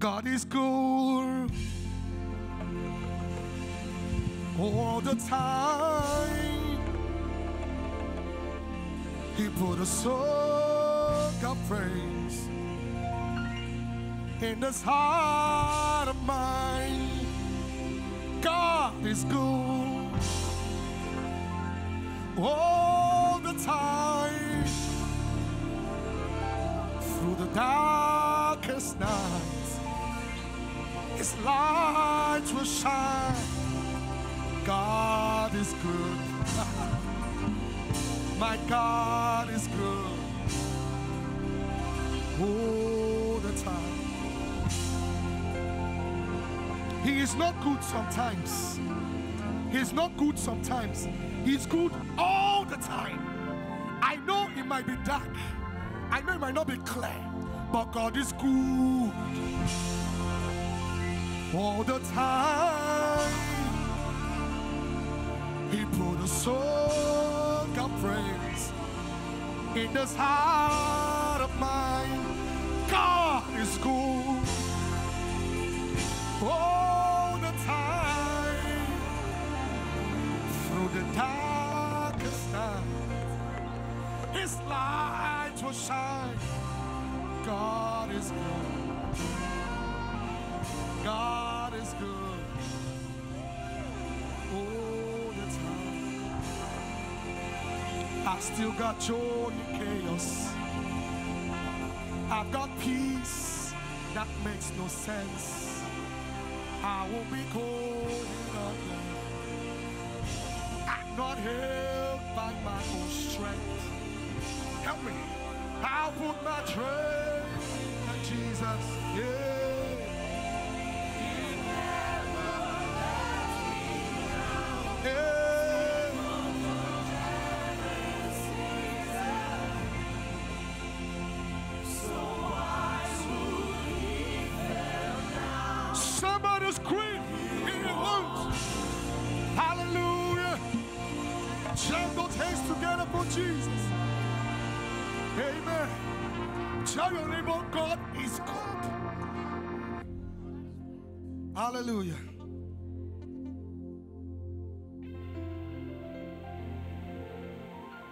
God is good all the time. He put a song of praise in this heart of mine. God is good all the time through the darkest night. His light will shine. God is good. My God is good all the time. He is not good sometimes. He's not good sometimes. He's good all the time. I know it might be dark. I know it might not be clear. But God is good all the time. He put a song of praise in this heart of mine. God is good all the time through the darkest night. His light will shine. God is good. God is good all the time. I still got joy in chaos. I've got peace that makes no sense. I won't be cold. I'm not held by my own strength. Help me. I'll put my trust in Jesus. Yeah. Hallelujah.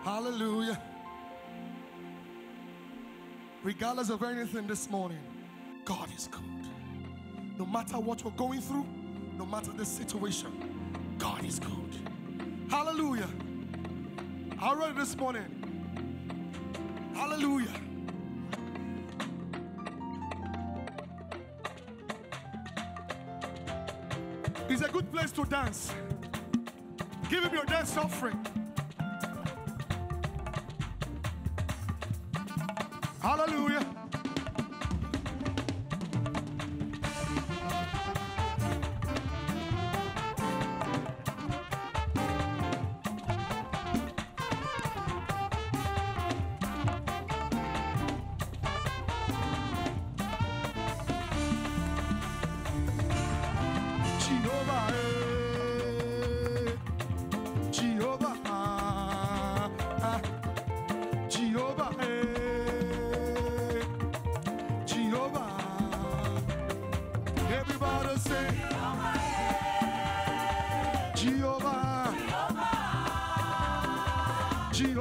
Hallelujah. Regardless of anything this morning, God is good. No matter what we're going through, no matter the situation, God is good. Hallelujah. How ready this morning? Hallelujah. It's a good place to dance. Give him your dance offering. Hallelujah. de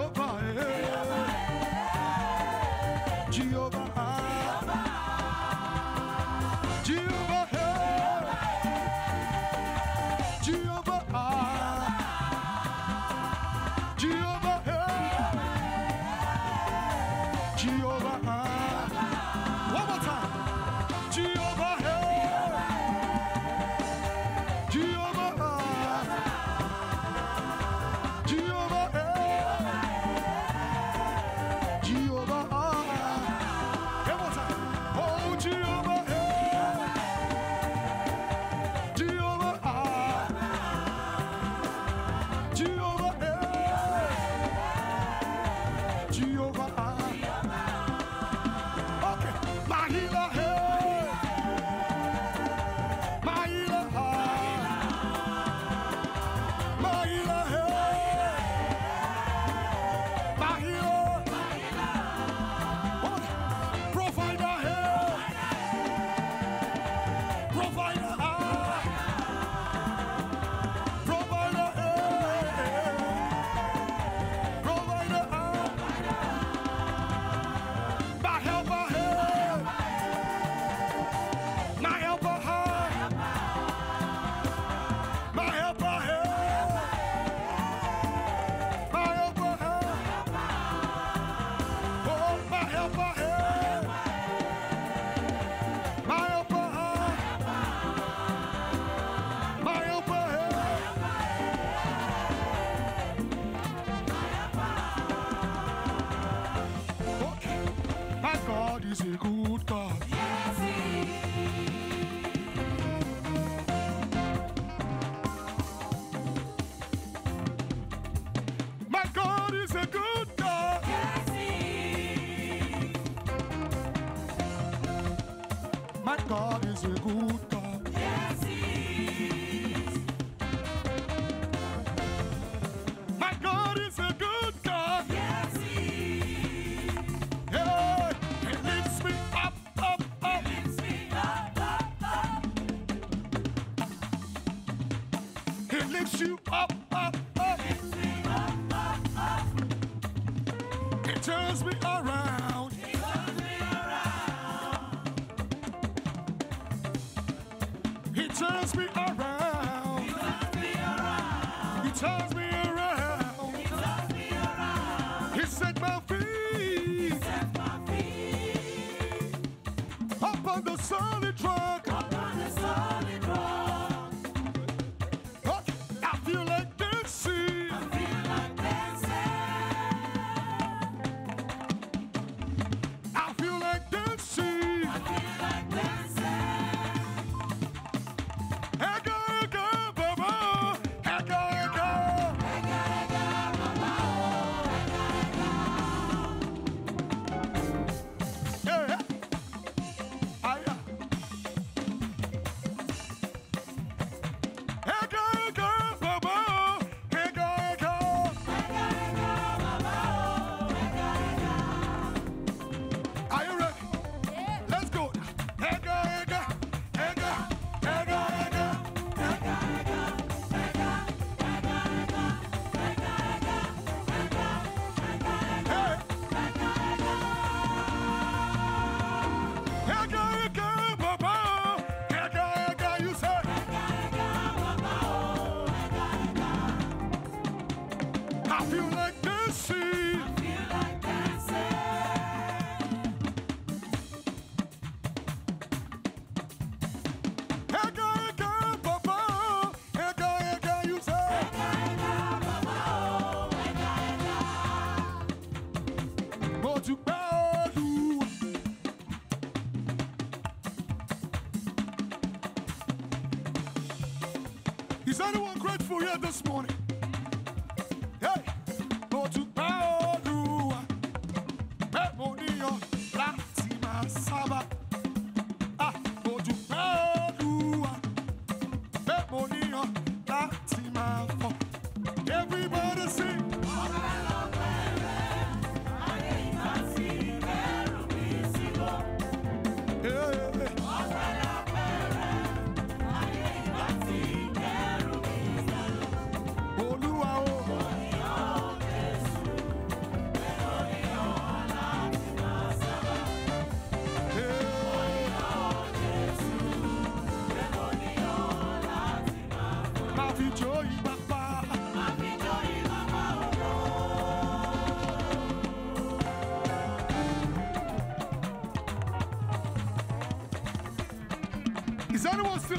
is a good God. Yes, he is. God is a good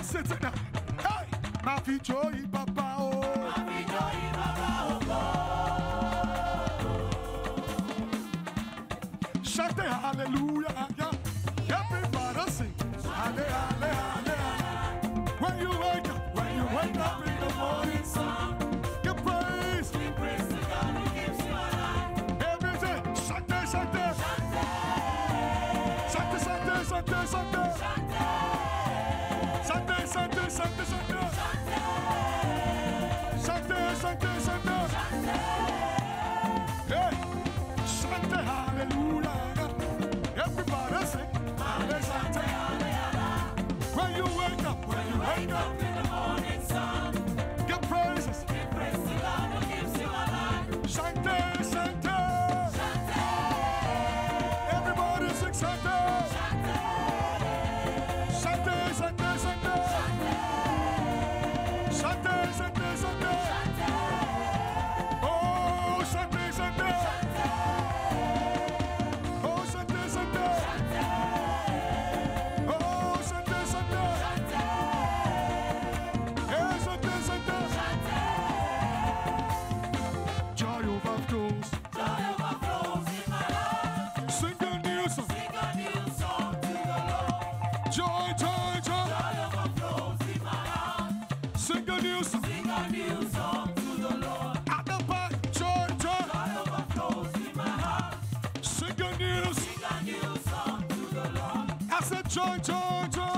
sitting. Hey, my feet joy. Said joy, joy, joy,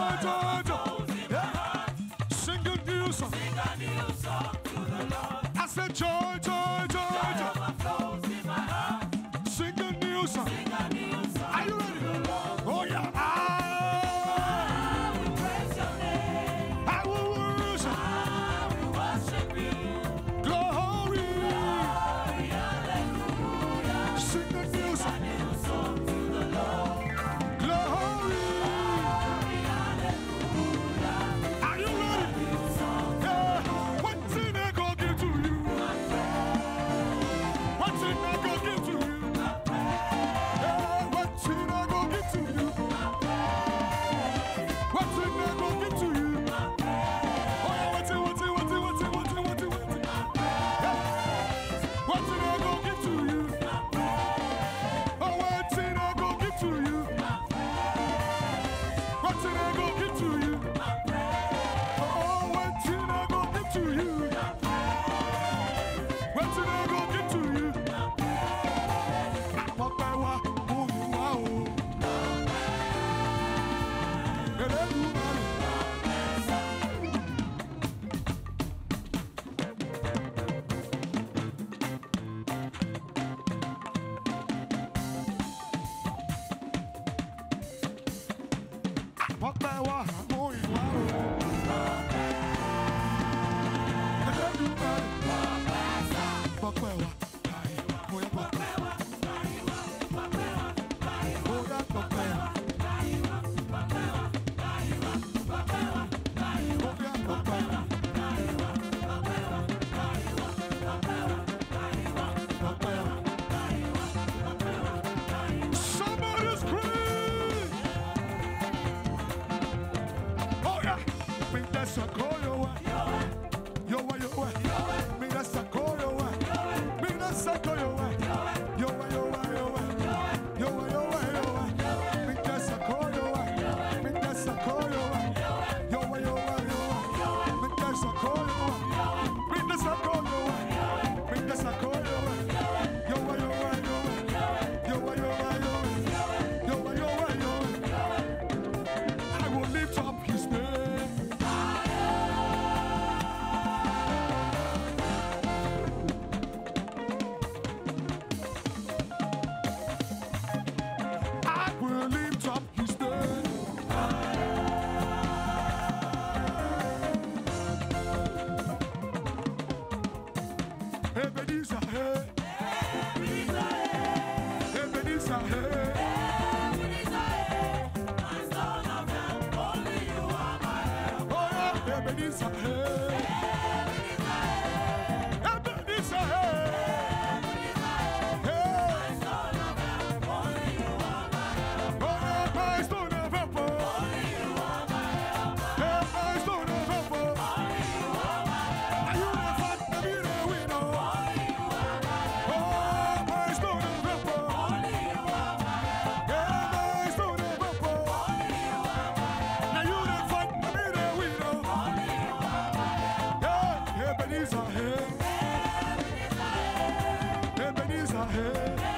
Ebenezer, hey.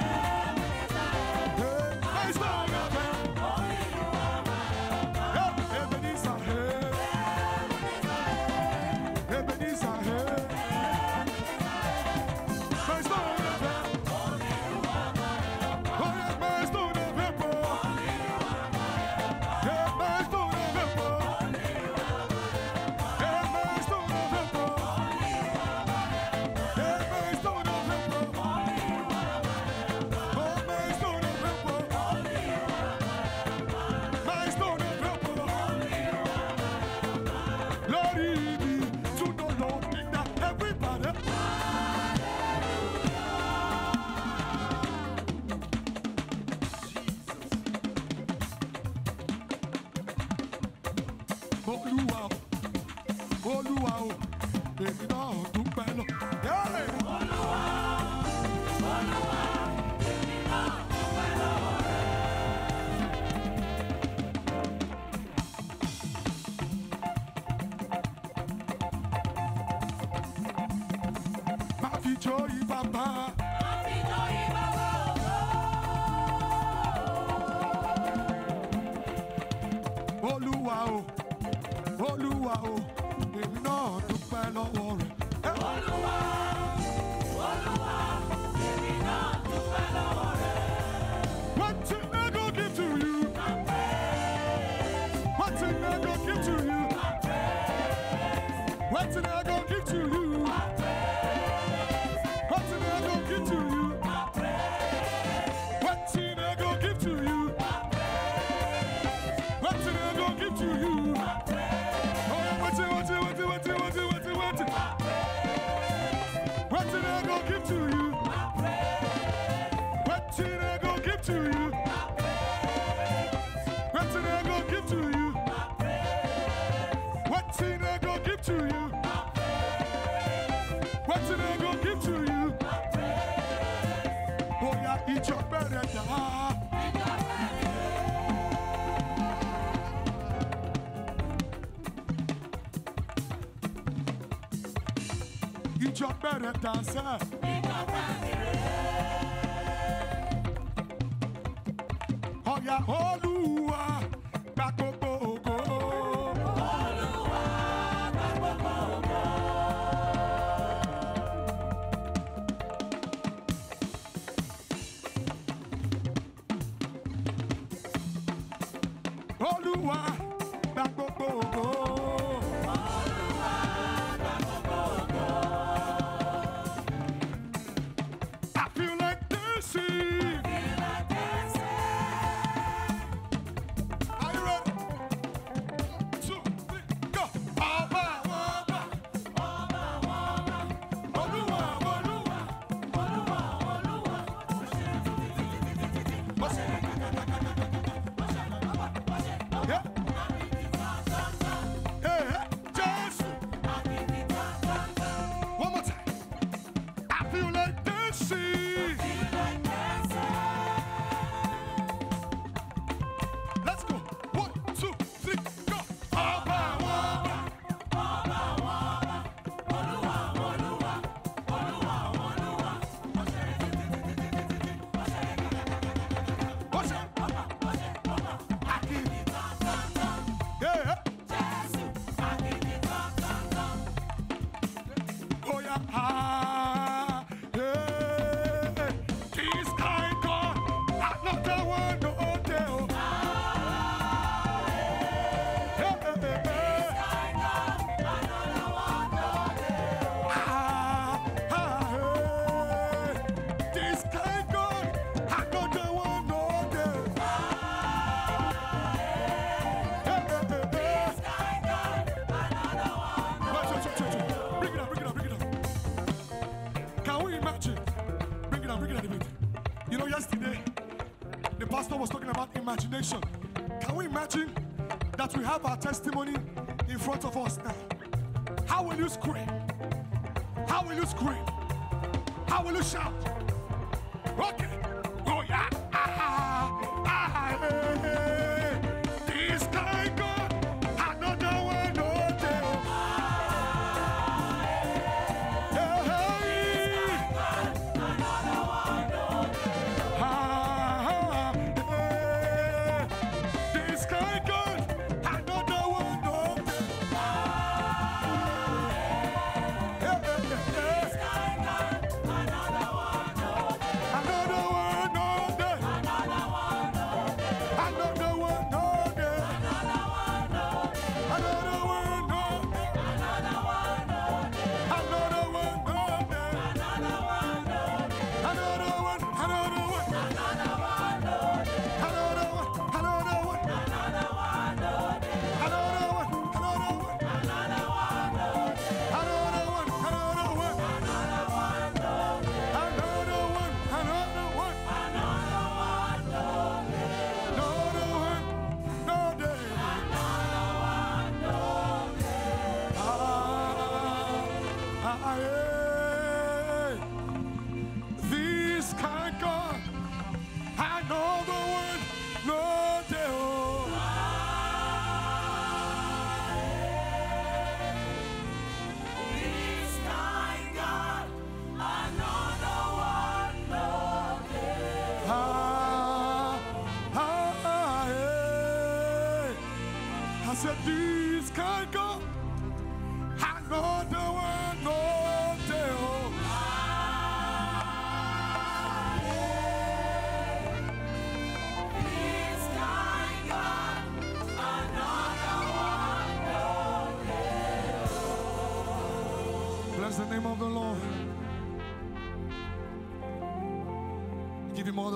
Jó Çok beret dansa. imagine that we have our testimony in front of us now? How will you scream? How will you scream? How will you shout?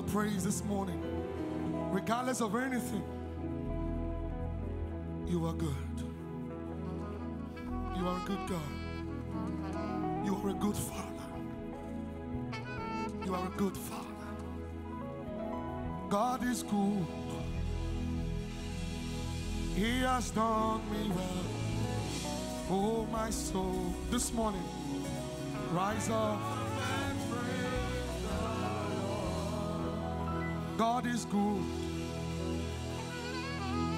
Praise this morning. Regardless of anything, you are good. You are a good God. You are a good Father. You are a good Father. God is good. He has done me well. Oh, my soul. This morning, rise up. Is good.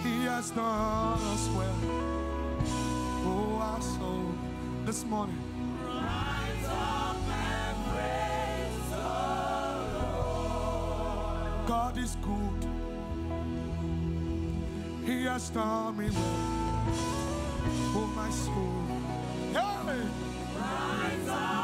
He has done us well. Oh, our soul. This morning, Praise the Lord. God is good. He has done me well. Oh, my soul. Hey! Now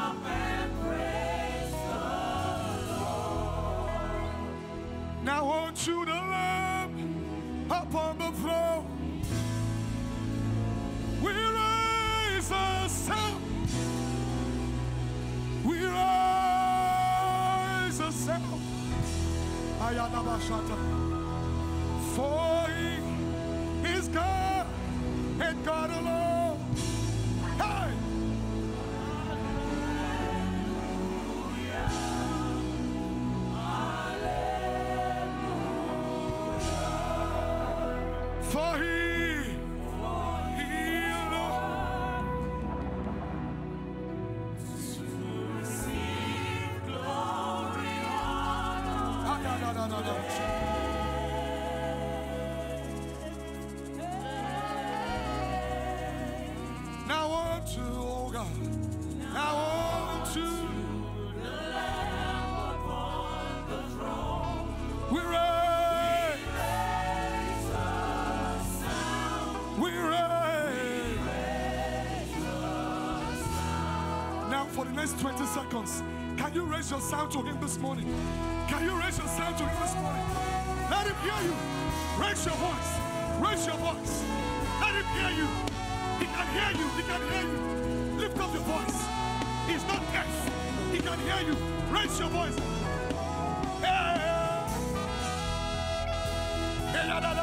For he is God and God alone. 20 seconds, can you raise your sound to him this morning? Can you raise your sound to him this morning? Let him hear you. Raise your voice. Raise your voice. Let him hear you. He can hear you. He can hear you. Lift up your voice. He's not deaf. He can hear you. Raise your voice. Hey. Hey, la, la,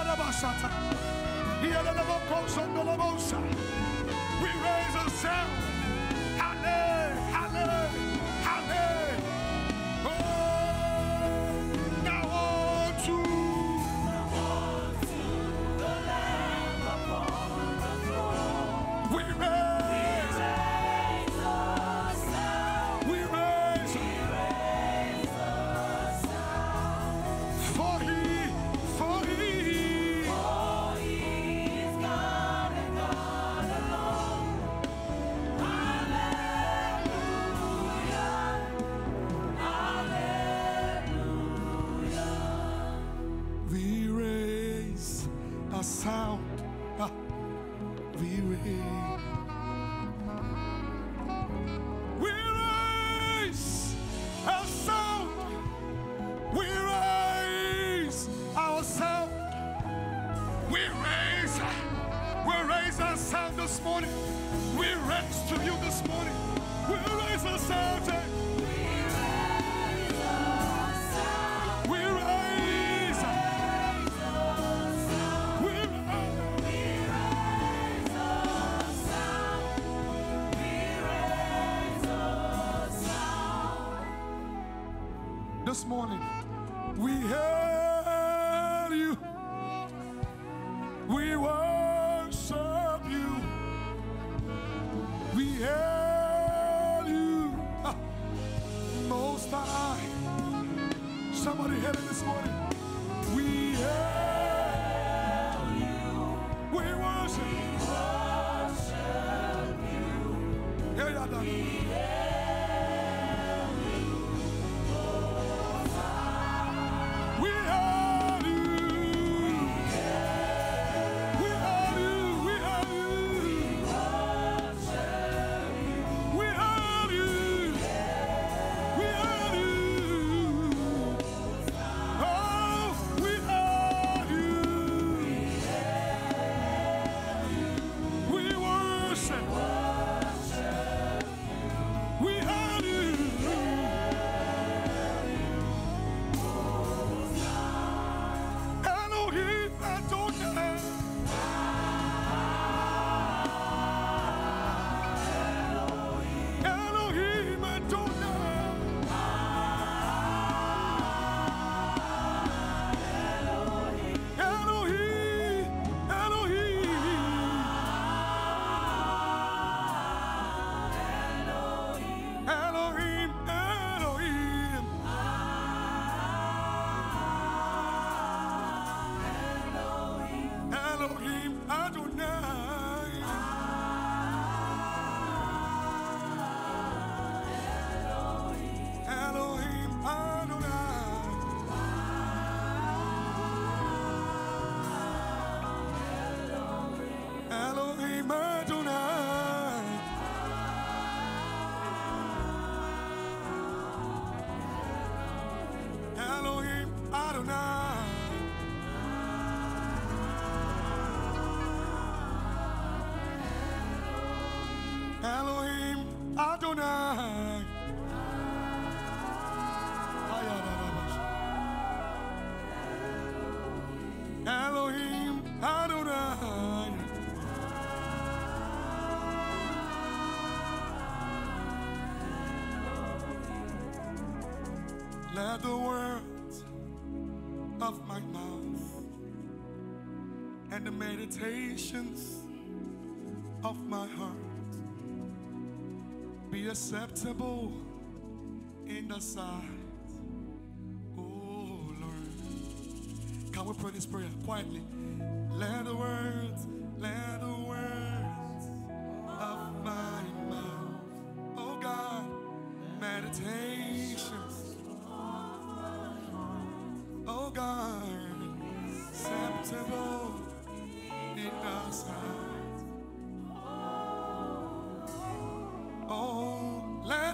Most High. Somebody hail it this morning. We hail you. We worship. We hail you. We hail acceptable in the sight. Oh Lord. Can we pray this prayer quietly? Let the words, let the words of my mouth, oh God, meditations, oh God, acceptable in the sight. Oh,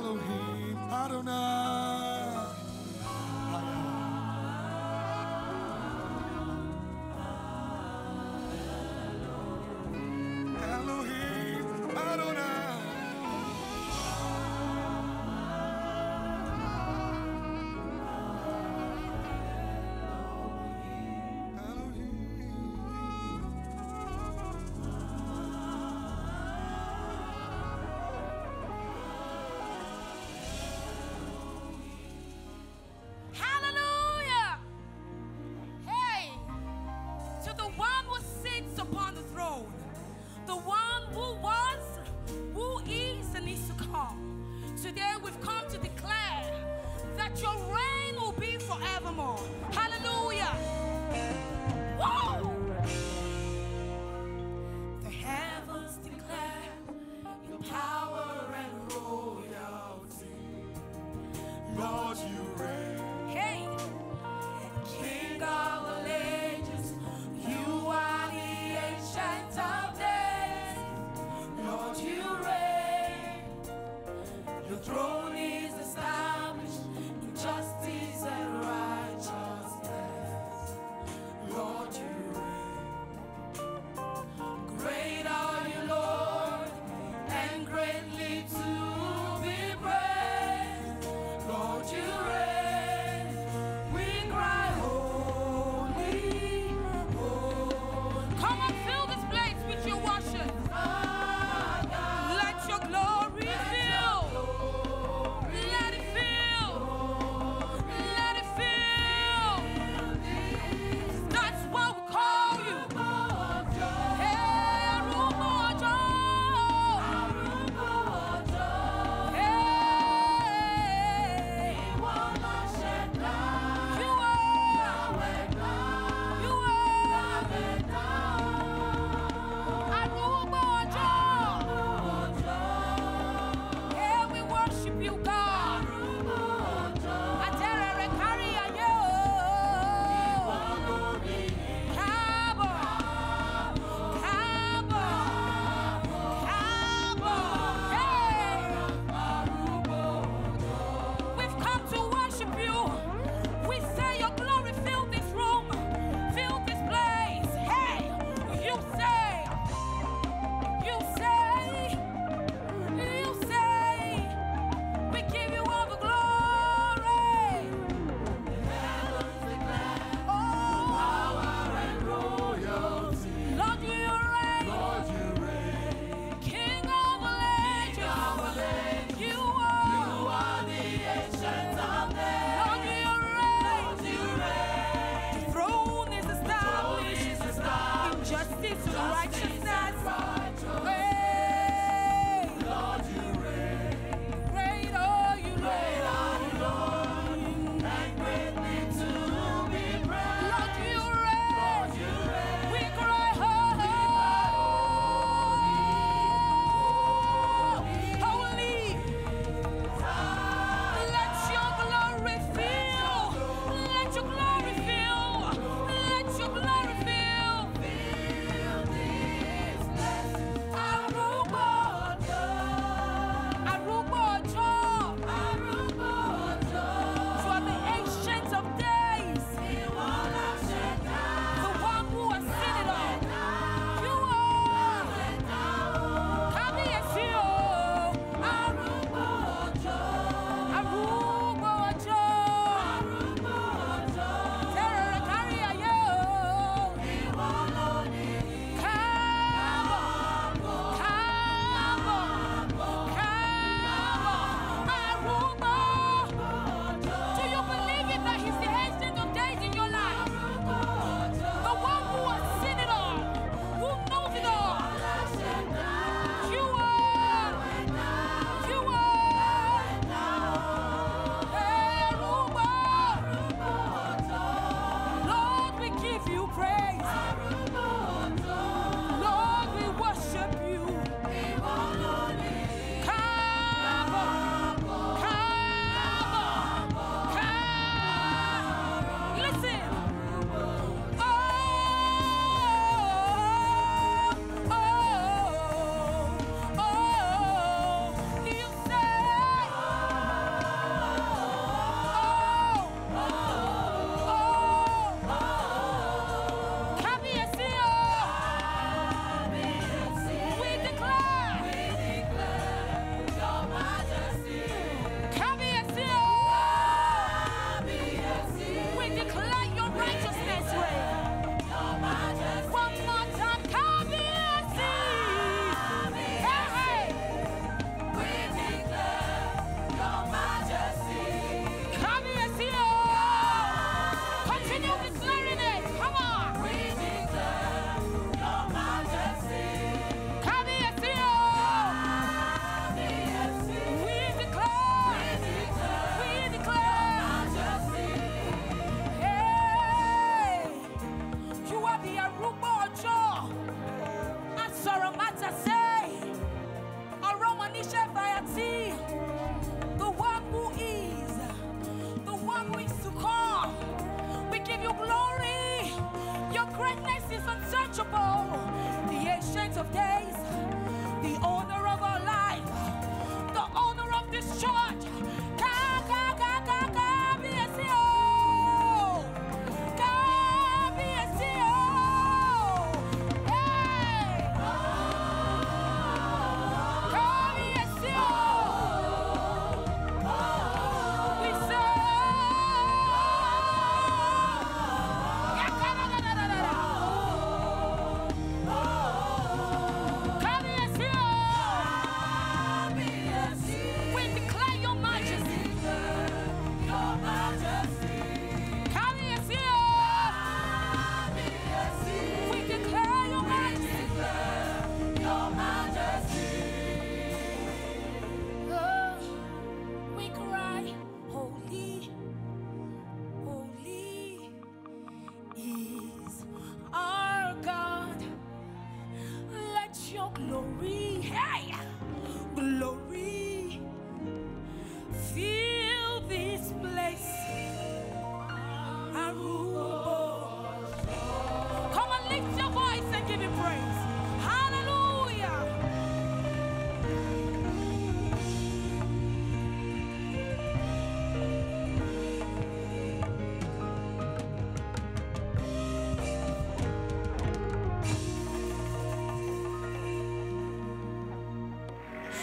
Elohim Adonai.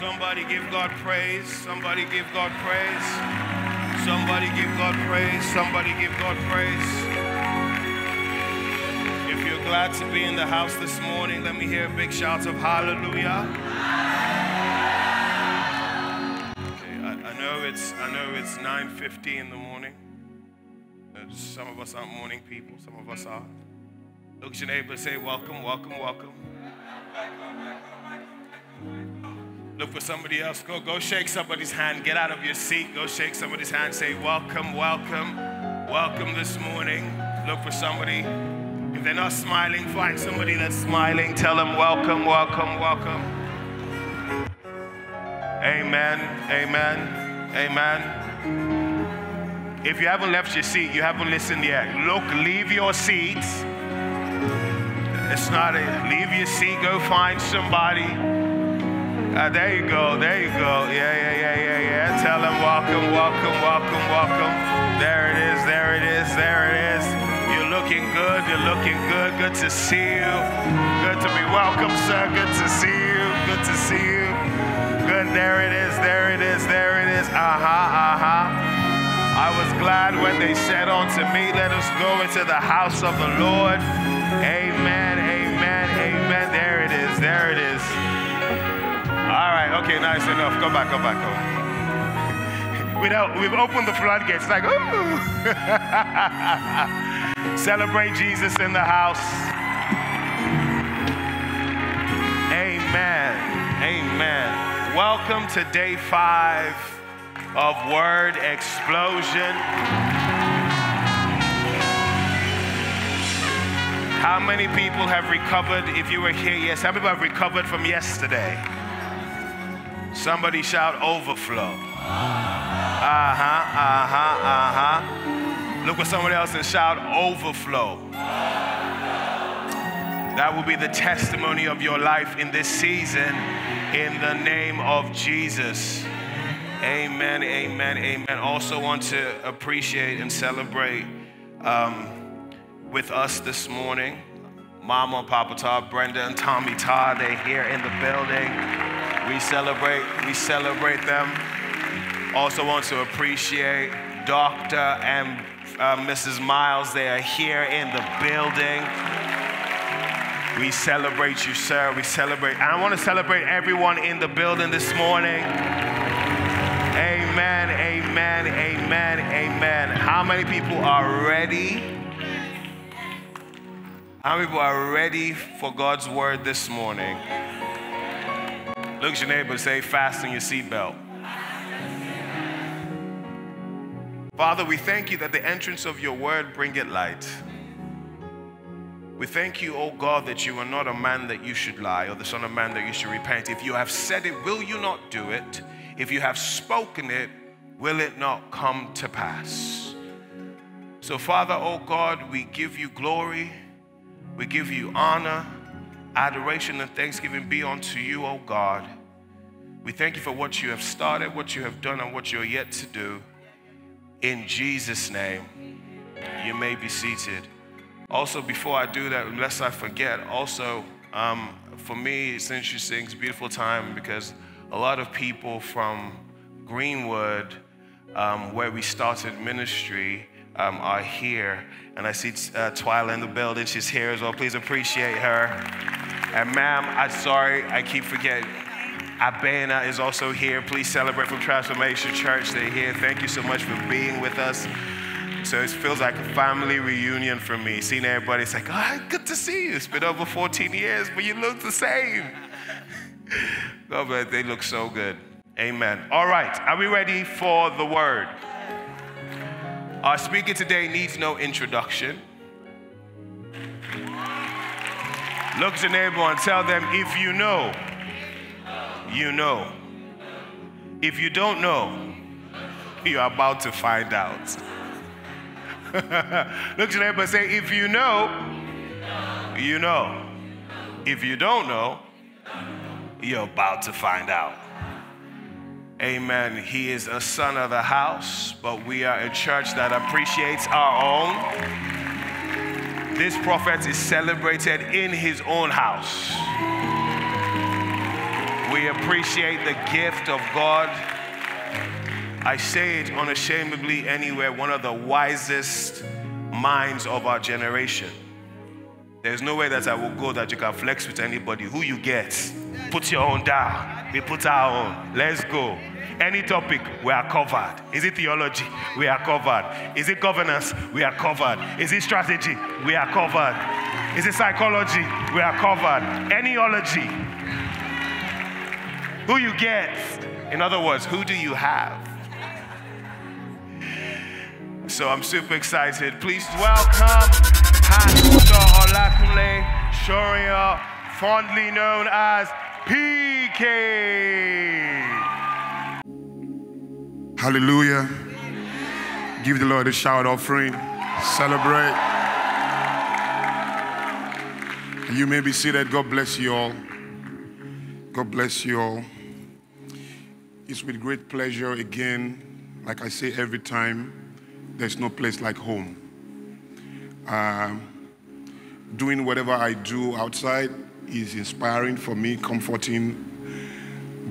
Somebody give God praise. Somebody give God praise. Somebody give God praise. Somebody give God praise. If you're glad to be in the house this morning, let me hear a big shout of hallelujah. Okay, I, I know it's I know it's 9:50 in the morning. Uh, Some of us aren't morning people. Some of us are. Look at your neighbor. Say welcome, welcome, welcome. Look for somebody else. Go, go shake somebody's hand. Get out of your seat. Go shake somebody's hand. Say, welcome, welcome, welcome this morning. Look for somebody. If they're not smiling, find somebody that's smiling. Tell them, welcome, welcome, welcome. Amen, amen, amen. If you haven't left your seat, you haven't listened yet. Look, leave your seat. It's not a leave your seat, go find somebody. Uh, there you go, there you go. Yeah, yeah, yeah, yeah, yeah. Tell them welcome, welcome, welcome, welcome. There it is, there it is, there it is. You're looking good, you're looking good. Good to see you. Good to be welcome, sir. Good to see you. Good to see you. Good, there it is, there it is, there it is. Uh huh, uh huh. I was glad when they said unto me, Let us go into the house of the Lord. Amen, amen, amen. There it is, there it is. All right, okay, nice enough. Go back, go back, go back. Without, we've opened the floodgates, like, ooh. Celebrate Jesus in the house. Amen, amen. Welcome to day five of Word Explosion. How many people have recovered? If you were here, yes. How many people have recovered from yesterday? Somebody shout overflow. Uh huh, uh huh, uh huh. Look at somebody else and shout overflow. That will be the testimony of your life in this season in the name of Jesus. Amen, amen, amen. Also, want to appreciate and celebrate um, with us this morning. Mama, Papa Todd, Brenda, and Tommy Todd, they're here in the building. We celebrate, we celebrate them. Also want to appreciate Dr. and uh, Mrs. Miles. They are here in the building. We celebrate you, sir. We celebrate. I want to celebrate everyone in the building this morning. Amen, amen, amen, amen. How many people are ready? How many people are ready for God's word this morning? Look at your neighbor say, fasten your seatbelt. Father, we thank you that the entrance of your word bring it light. We thank you, O God, that you are not a man that you should lie, or the son of man that you should repent. If you have said it, will you not do it? If you have spoken it, will it not come to pass? So, Father, O God, we give you glory, we give you honor, adoration, and thanksgiving be unto you, O God. We thank you for what you have started, what you have done, and what you're yet to do. In Jesus' name, you may be seated. Also, before I do that, lest I forget, also, um, for me, interesting, it's a beautiful time because a lot of people from Greenwood, um, where we started ministry, um, are here. And I see uh, Twyla in the building. She's here as well. Please appreciate her. And ma'am, I'm sorry, I keep forgetting. Abena is also here. Please celebrate from Transformation Church. They're here. Thank you so much for being with us. So it feels like a family reunion for me. Seeing everybody, it's like, oh, good to see you. It's been over 14 years, but you look the same. Oh, but they look so good. Amen. All right, are we ready for the word? Our speaker today needs no introduction. Look at your neighbor and tell them if you know, you know. If you don't know, you're about to find out. Look at your neighbor and say, if you know, you know. If you don't know, you're about to find out. Amen. He is a son of the house, but we are a church that appreciates our own. This prophet is celebrated in his own house. We appreciate the gift of God. I say it unashamedly anywhere, one of the wisest minds of our generation. There's no way that I will go that you can flex with anybody. Who you get, put your own down. We put our own. Let's go. Any topic, we are covered. Is it theology? We are covered. Is it governance? We are covered. Is it strategy? We are covered. Is it psychology? We are covered. Anyology? Who you get? In other words, who do you have? So I'm super excited. Please welcome Pastor Olakunle Soriyan, fondly known as PK. Hallelujah. Give the Lord a shout offering. Celebrate. You may be seated. God bless you all. God bless you all. It's with great pleasure again, like I say every time, there's no place like home. Um, doing whatever I do outside is inspiring for me, comforting,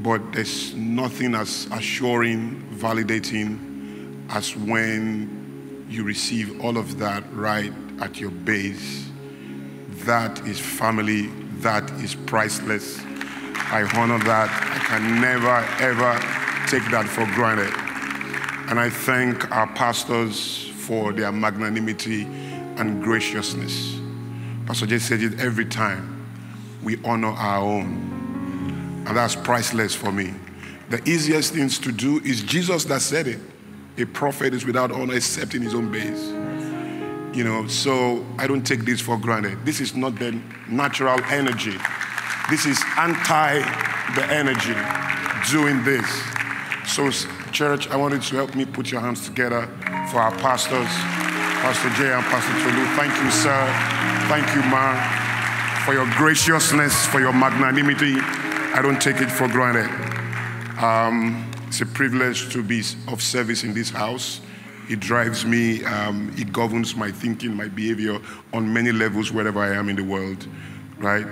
but there's nothing as assuring, validating as when you receive all of that right at your base. That is family, that is priceless. I honor that. I can never, ever take that for granted. And I thank our pastors for their magnanimity and graciousness. Pastor Jay said it every time. We honor our own. And that's priceless for me. The easiest things to do is Jesus that said it. A prophet is without honor except in his own base. You know, so I don't take this for granted. This is not the natural energy. This is anti the energy doing this. So, church, I wanted to help me put your hands together for our pastors, Pastor Jay and Pastor Tolu. Thank you, sir. Thank you, Ma, for your graciousness, for your magnanimity. I don't take it for granted. Um, it's a privilege to be of service in this house. It drives me, um, it governs my thinking, my behavior on many levels wherever I am in the world, right?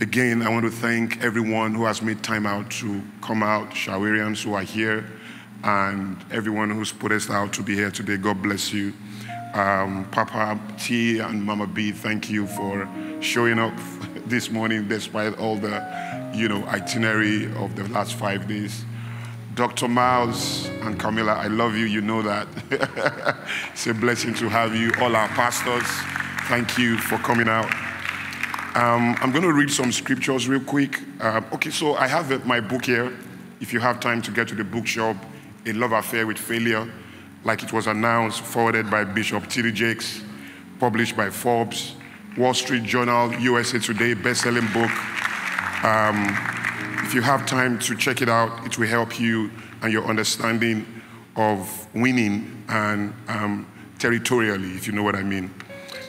Again, I want to thank everyone who has made time out to come out, Shawarians who are here, and everyone who's put us out to be here today. God bless you. Um, Papa T and Mama B, thank you for showing up this morning despite all the, you know, itinerary of the last five days. Dr. Miles and Camilla, I love you. You know that. it's a blessing to have you. All our pastors, thank you for coming out. Um, I'm going to read some scriptures real quick. Uh, okay, so I have my book here. If you have time to get to the bookshop, A Love Affair with Failure, like it was announced, forwarded by Bishop T.D. Jakes, published by Forbes, Wall Street Journal, USA Today, best-selling book. Um, if you have time to check it out, it will help you and your understanding of winning and um, territorially, if you know what I mean.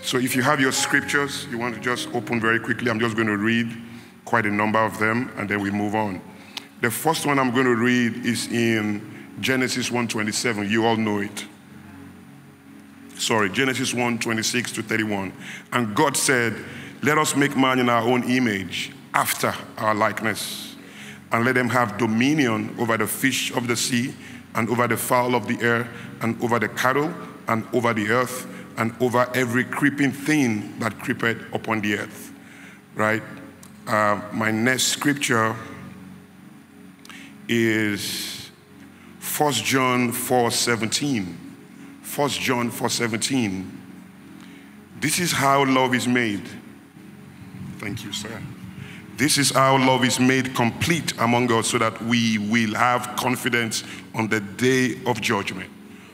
So if you have your scriptures, you want to just open very quickly. I'm just going to read quite a number of them, and then we move on. The first one I'm going to read is in Genesis 1:27. You all know it. Sorry, Genesis 1:26 to 31. And God said, "Let us make man in our own image, after our likeness, and let them have dominion over the fish of the sea, and over the fowl of the air, and over the cattle, and over the earth." and over every creeping thing that creepeth upon the earth. Right? Uh, my next scripture is 1 John 4 17. 1 John 4:17. This is how love is made. Thank you, sir. This is how love is made complete among us so that we will have confidence on the day of judgment.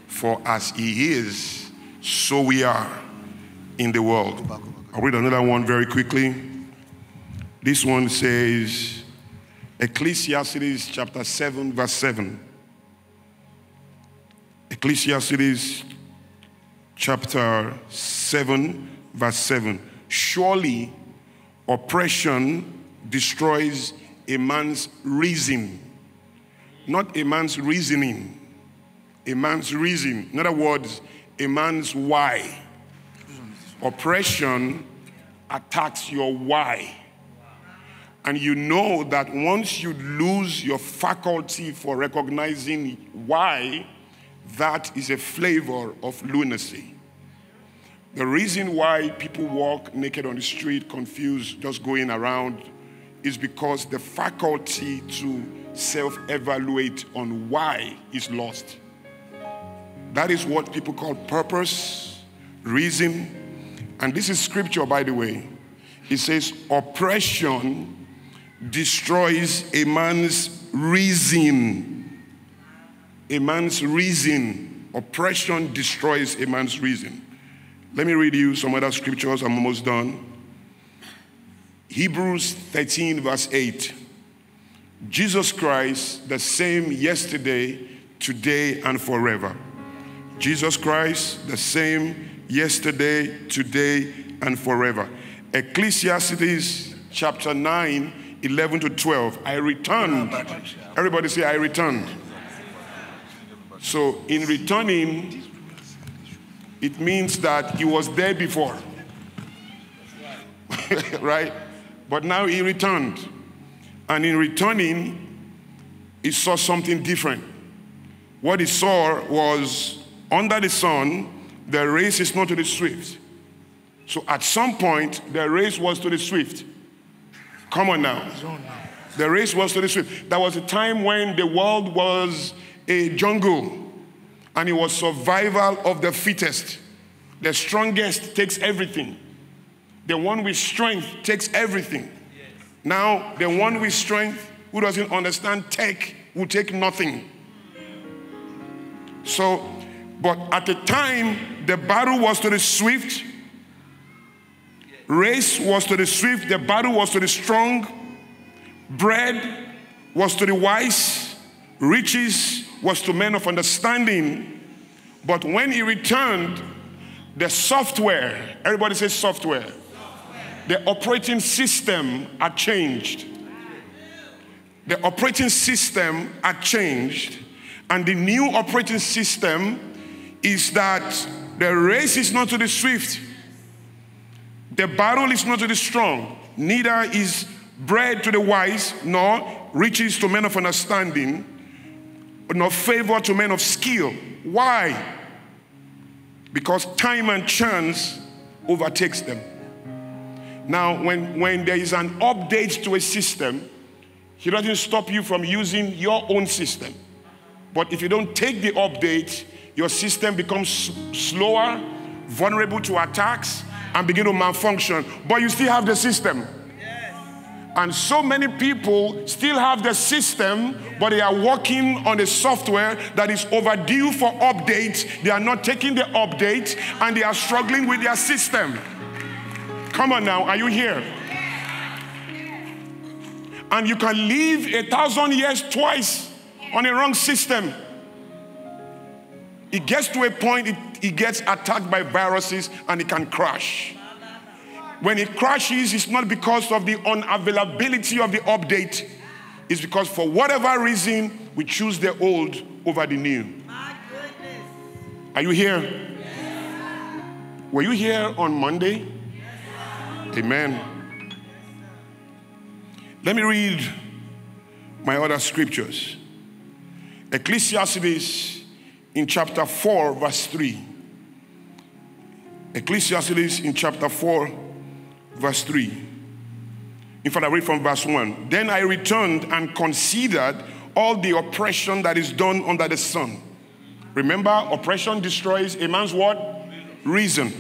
For as He is, so we are in the world. I'll read another one very quickly. This one says, Ecclesiastes chapter 7, verse 7. Ecclesiastes chapter 7, verse 7. Surely Oppression destroys a man's reason, not a man's reasoning. A man's reason. In other words, a man's why. Oppression attacks your why. And you know that once you lose your faculty for recognizing why, that is a flavor of lunacy. The reason why people walk naked on the street, confused, just going around, is because the faculty to self evaluate on why is lost. That is what people call purpose, reason. And this is scripture, by the way. It says, oppression destroys a man's reason. A man's reason. Oppression destroys a man's reason. Let me read you some other scriptures. I'm almost done. Hebrews 13, verse 8. Jesus Christ, the same yesterday, today, and forever. Jesus Christ, the same yesterday, today, and forever. Ecclesiastes chapter 9, 11 to 12. I returned. Everybody say, I returned. So, in returning, it means that he was there before. right? But now he returned. And in returning, he saw something different. What he saw was under the sun, the race is not to the swift. So at some point, the race was to the swift. Come on now. The race was to the swift. There was a time when the world was a jungle and it was survival of the fittest. The strongest takes everything. The one with strength takes everything. Now, the one with strength who doesn't understand tech will take nothing. So, but at the time, the battle was to the swift, race was to the swift, the battle was to the strong, bread was to the wise, riches was to men of understanding. But when he returned, the software, everybody says software the operating system had changed. The operating system had changed, and the new operating system is that the race is not to the swift, the battle is not to the strong, neither is bread to the wise, nor riches to men of understanding, nor favor to men of skill. Why? Because time and chance overtakes them. Now, when, when there is an update to a system, he doesn't stop you from using your own system. But if you don't take the update, your system becomes slower, vulnerable to attacks, and begin to malfunction. But you still have the system. And so many people still have the system, but they are working on a software that is overdue for update. They are not taking the update and they are struggling with their system. Come on now, are you here? And you can live a thousand years twice on a wrong system. It gets to a point, it, it gets attacked by viruses and it can crash. When it crashes, it's not because of the unavailability of the update, it's because for whatever reason, we choose the old over the new. Are you here? Were you here on Monday? Amen. Let me read my other scriptures. Ecclesiastes in chapter 4, verse 3. Ecclesiastes in chapter 4, verse 3. In fact, I read from verse 1. Then I returned and considered all the oppression that is done under the sun. Remember, oppression destroys a man's what? Reason.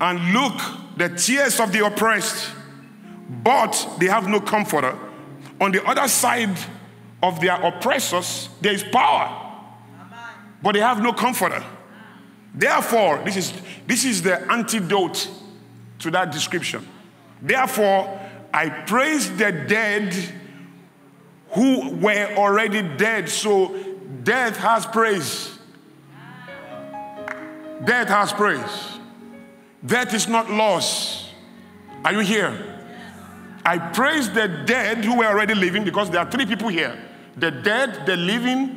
And look, the tears of the oppressed, but they have no comforter. On the other side of their oppressors, there is power, but they have no comforter. Therefore, this is, this is the antidote to that description. Therefore, I praise the dead who were already dead. So, death has praise. Death has praise. Death is not loss. Are you here? I praise the dead who were already living because there are three people here the dead, the living,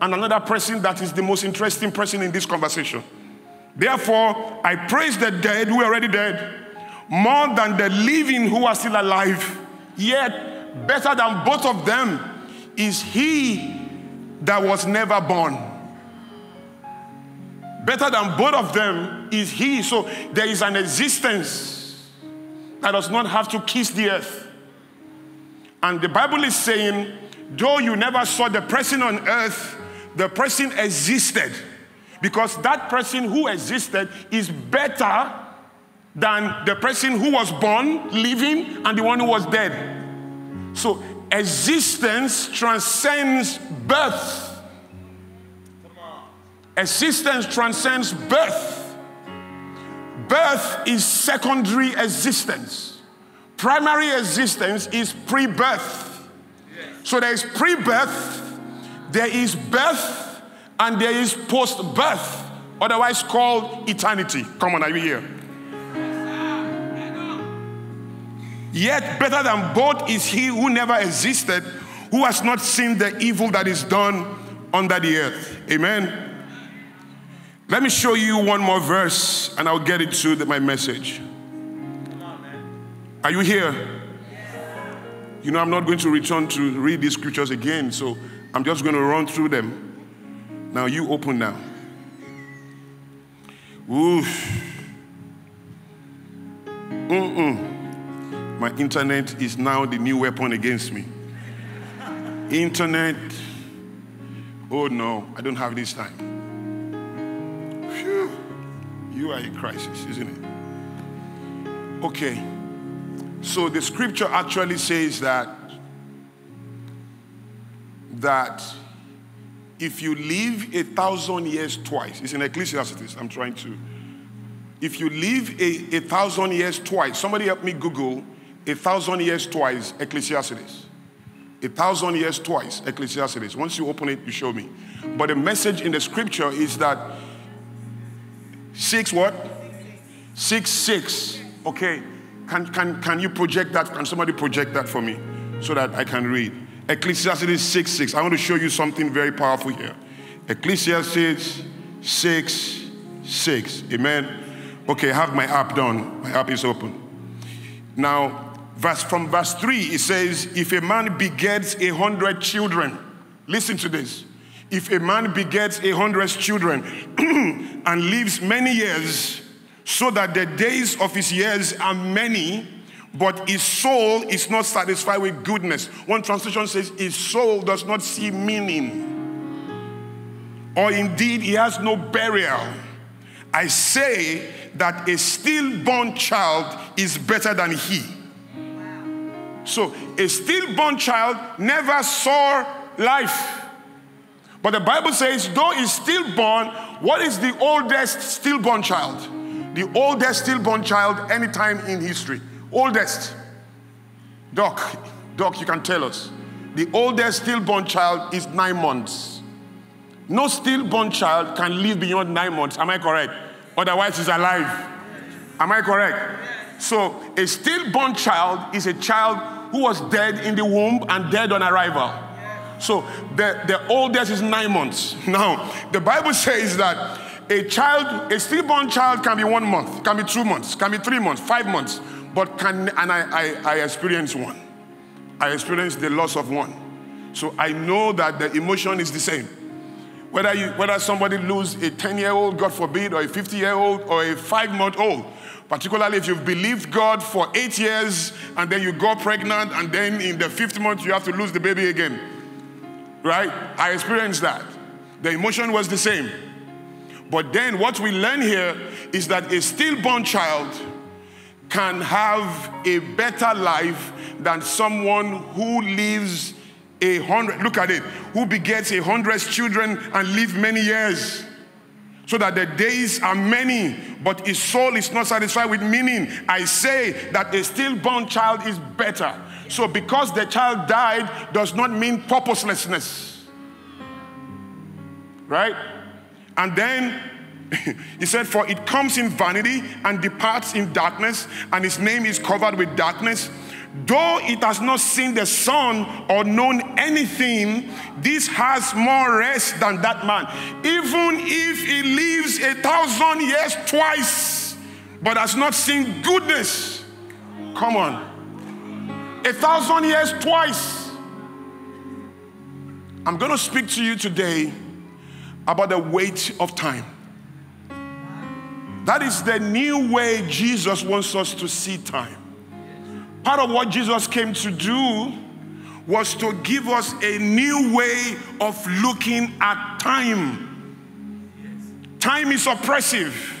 and another person that is the most interesting person in this conversation. Therefore, I praise the dead who are already dead more than the living who are still alive. Yet, better than both of them is he that was never born. Better than both of them is he. So there is an existence that does not have to kiss the earth. And the Bible is saying, though you never saw the person on earth, the person existed. Because that person who existed is better than the person who was born, living, and the one who was dead. So existence transcends birth. Existence transcends birth. Birth is secondary existence. Primary existence is pre birth. So there is pre birth, there is birth, and there is post birth, otherwise called eternity. Come on, are you here? Yet, better than both is he who never existed, who has not seen the evil that is done under the earth. Amen. Let me show you one more verse and I'll get into my message. Are you here? You know, I'm not going to return to read these scriptures again, so I'm just going to run through them. Now, you open now. Oof. Mm-mm. My internet is now the new weapon against me. Internet. Oh no, I don't have this time. You are in crisis, isn't it? Okay. So the scripture actually says that that if you live a thousand years twice, it's in Ecclesiastes, I'm trying to. If you live a, a thousand years twice, somebody help me Google a thousand years twice, Ecclesiastes. A thousand years twice, Ecclesiastes. Once you open it, you show me. But the message in the scripture is that Six what? Six, six. Okay. Can, can, can you project that? Can somebody project that for me so that I can read? Ecclesiastes 6 6. I want to show you something very powerful here. Ecclesiastes 6 6. Amen. Okay, I have my app done. My app is open. Now, verse from verse 3, it says, If a man begets a hundred children, listen to this. If a man begets a hundred children and lives many years, so that the days of his years are many, but his soul is not satisfied with goodness. One translation says, His soul does not see meaning, or indeed he has no burial. I say that a stillborn child is better than he. So, a stillborn child never saw life. But the Bible says, though he's stillborn, what is the oldest stillborn child? The oldest stillborn child anytime in history. Oldest. Doc, Doc, you can tell us. The oldest stillborn child is nine months. No stillborn child can live beyond nine months. Am I correct? Otherwise, he's alive. Am I correct? So, a stillborn child is a child who was dead in the womb and dead on arrival. So the, the oldest is nine months. Now, the Bible says that a child, a stillborn child can be one month, can be two months, can be three months, five months, but can, and I, I, I experienced one. I experienced the loss of one. So I know that the emotion is the same. Whether, you, whether somebody lose a 10 year old, God forbid, or a 50 year old, or a five month old, particularly if you've believed God for eight years and then you got pregnant and then in the fifth month you have to lose the baby again right? I experienced that. The emotion was the same. But then what we learn here is that a stillborn child can have a better life than someone who lives a hundred, look at it, who begets a hundred children and live many years. So that the days are many, but his soul is not satisfied with meaning. I say that a stillborn child is better so, because the child died does not mean purposelessness. Right? And then he said, For it comes in vanity and departs in darkness, and his name is covered with darkness. Though it has not seen the sun or known anything, this has more rest than that man. Even if he lives a thousand years twice, but has not seen goodness. Come on. A thousand years twice. I'm going to speak to you today about the weight of time. That is the new way Jesus wants us to see time. Part of what Jesus came to do was to give us a new way of looking at time. Time is oppressive,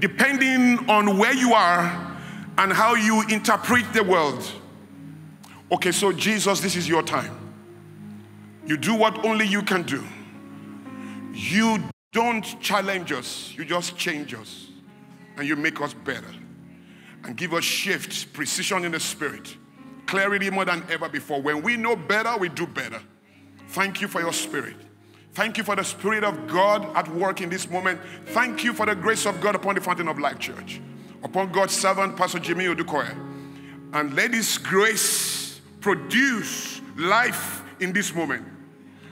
depending on where you are and how you interpret the world. Okay, so Jesus, this is your time. You do what only you can do. You don't challenge us, you just change us and you make us better and give us shifts, precision in the spirit, clarity more than ever before. When we know better, we do better. Thank you for your spirit. Thank you for the Spirit of God at work in this moment. Thank you for the grace of God upon the Fountain of Life Church, upon God's servant, Pastor Jimmy Odukoya. And let this grace produce life in this moment,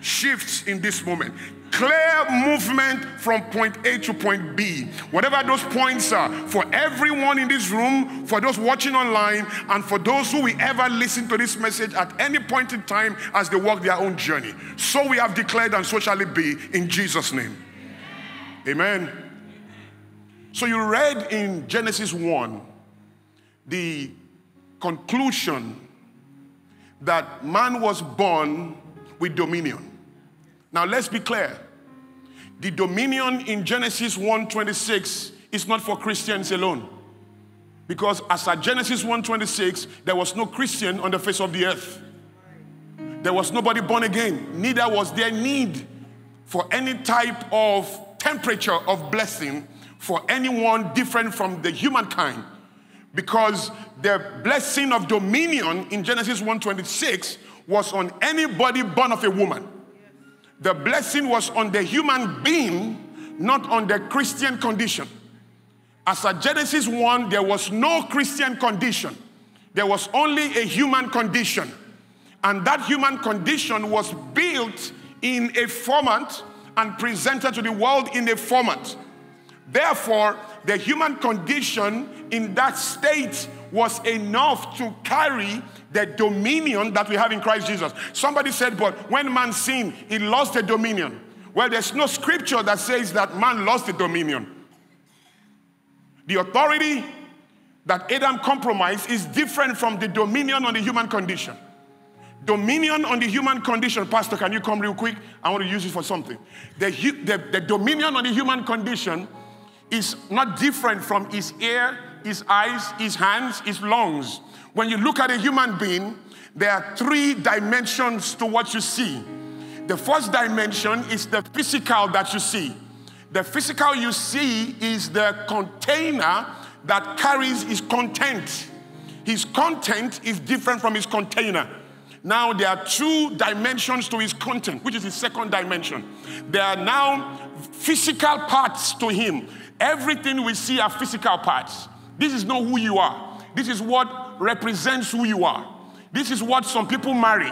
shifts in this moment, clear movement from point A to point B. Whatever those points are, for everyone in this room, for those watching online, and for those who will ever listen to this message at any point in time as they walk their own journey. So we have declared, and so shall it be in Jesus' name. Amen. So you read in Genesis 1 the conclusion that man was born with dominion. Now let's be clear. The dominion in Genesis 1:26 is not for Christians alone. Because as at Genesis 1:26, there was no Christian on the face of the earth. There was nobody born again. Neither was there need for any type of temperature of blessing for anyone different from the humankind. Because the blessing of dominion in Genesis 1:26 was on anybody born of a woman. The blessing was on the human being, not on the Christian condition. As at Genesis 1, there was no Christian condition, there was only a human condition. And that human condition was built in a format and presented to the world in a format. Therefore, the human condition in that state was enough to carry the dominion that we have in Christ Jesus. Somebody said, but when man sinned, he lost the dominion. Well, there's no scripture that says that man lost the dominion. The authority that Adam compromised is different from the dominion on the human condition. Dominion on the human condition, Pastor, can you come real quick? I want to use it for something. The, the, the dominion on the human condition is not different from his ear, his eyes, his hands, his lungs. When you look at a human being, there are three dimensions to what you see. The first dimension is the physical that you see. The physical you see is the container that carries his content. His content is different from his container. Now, there are two dimensions to his content, which is the second dimension. There are now physical parts to him. Everything we see are physical parts. This is not who you are. This is what represents who you are. This is what some people marry,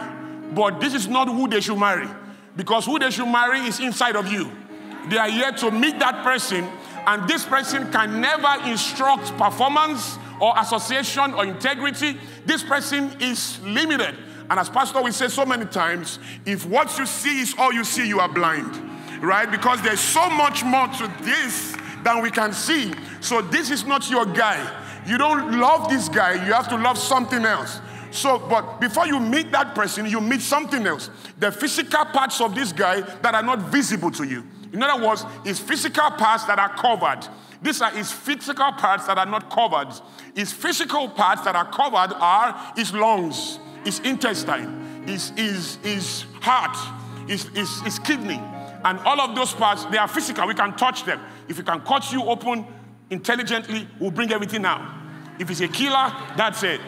but this is not who they should marry. Because who they should marry is inside of you. They are here to meet that person, and this person can never instruct performance or association or integrity. This person is limited. And as Pastor we say so many times, if what you see is all you see, you are blind, right? Because there's so much more to this than we can see. So this is not your guy. You don't love this guy, you have to love something else. So, but before you meet that person, you meet something else. The physical parts of this guy that are not visible to you. In other words, his physical parts that are covered. These are his physical parts that are not covered. His physical parts that are covered are his lungs, his intestine, his, his, his heart, his, his, his kidney. And all of those parts, they are physical. We can touch them. If we can cut you open intelligently, we'll bring everything out. If it's a killer, that's it.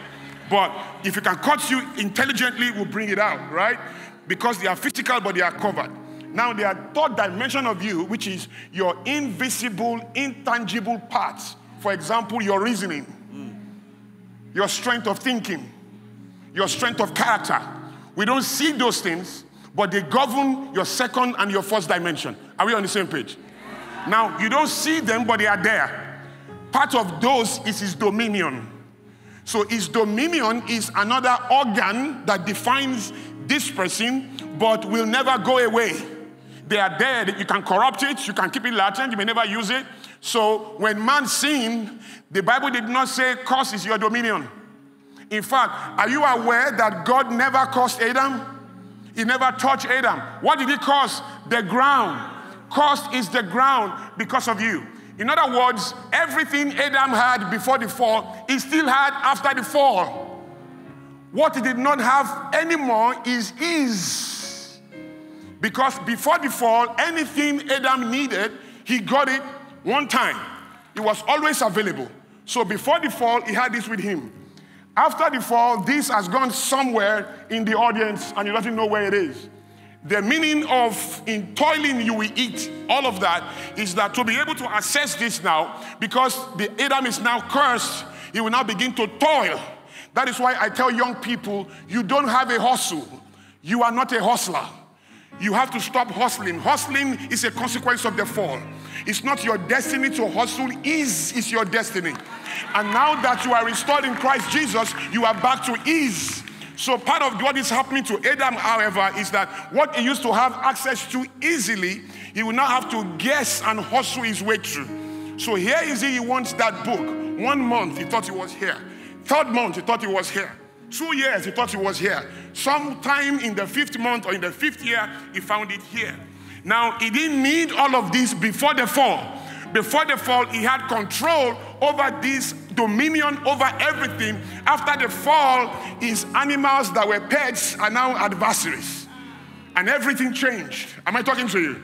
But if you can cut you intelligently, we'll bring it out, right? Because they are physical, but they are covered. Now, there are third dimension of you, which is your invisible, intangible parts. For example, your reasoning, your strength of thinking, your strength of character. We don't see those things, but they govern your second and your first dimension. Are we on the same page? Now, you don't see them, but they are there. Part of those is his dominion. So, his dominion is another organ that defines this person, but will never go away. They are there. You can corrupt it, you can keep it latent, you may never use it. So, when man sinned, the Bible did not say, Curse is your dominion. In fact, are you aware that God never cursed Adam? He never touched Adam. What did he curse? The ground. Cursed is the ground because of you. In other words, everything Adam had before the fall, he still had after the fall. What he did not have anymore is ease. Because before the fall, anything Adam needed, he got it one time. It was always available. So before the fall, he had this with him. After the fall, this has gone somewhere in the audience and you don't know where it is. The meaning of in toiling you will eat, all of that, is that to be able to access this now, because the Adam is now cursed, he will now begin to toil. That is why I tell young people, you don't have a hustle. You are not a hustler. You have to stop hustling. Hustling is a consequence of the fall. It's not your destiny to hustle, ease is your destiny. And now that you are restored in Christ Jesus, you are back to ease. So, part of what is happening to Adam, however, is that what he used to have access to easily, he will now have to guess and hustle his way through. So, here is he, he wants that book. One month, he thought he was here. Third month, he thought he was here. Two years, he thought he was here. Sometime in the fifth month or in the fifth year, he found it here. Now, he didn't need all of this before the fall. Before the fall, he had control over this dominion over everything. After the fall, his animals that were pets are now adversaries. And everything changed. Am I talking to you?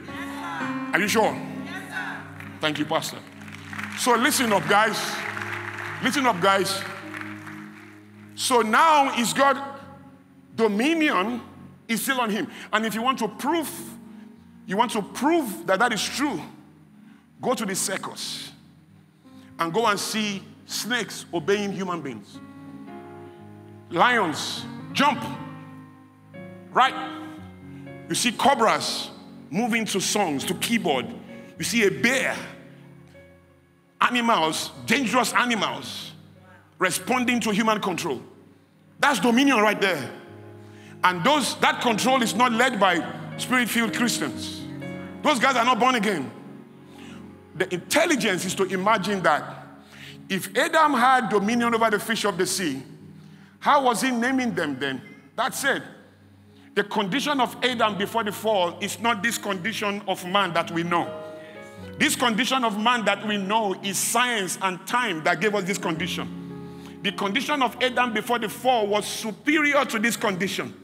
Are you sure? Thank you, Pastor. So listen up, guys. Listen up, guys. So now he's got dominion is still on him. And if you want to prove, you want to prove that that is true, go to the circus and go and see snakes obeying human beings. Lions jump. Right? You see cobras moving to songs, to keyboard. You see a bear. Animals, dangerous animals, responding to human control. That's dominion right there. And those that control is not led by spirit-filled Christians. Those guys are not born again. The intelligence is to imagine that if Adam had dominion over the fish of the sea, how was he naming them then? That's it. The condition of Adam before the fall is not this condition of man that we know. This condition of man that we know is science and time that gave us this condition. The condition of Adam before the fall was superior to this condition.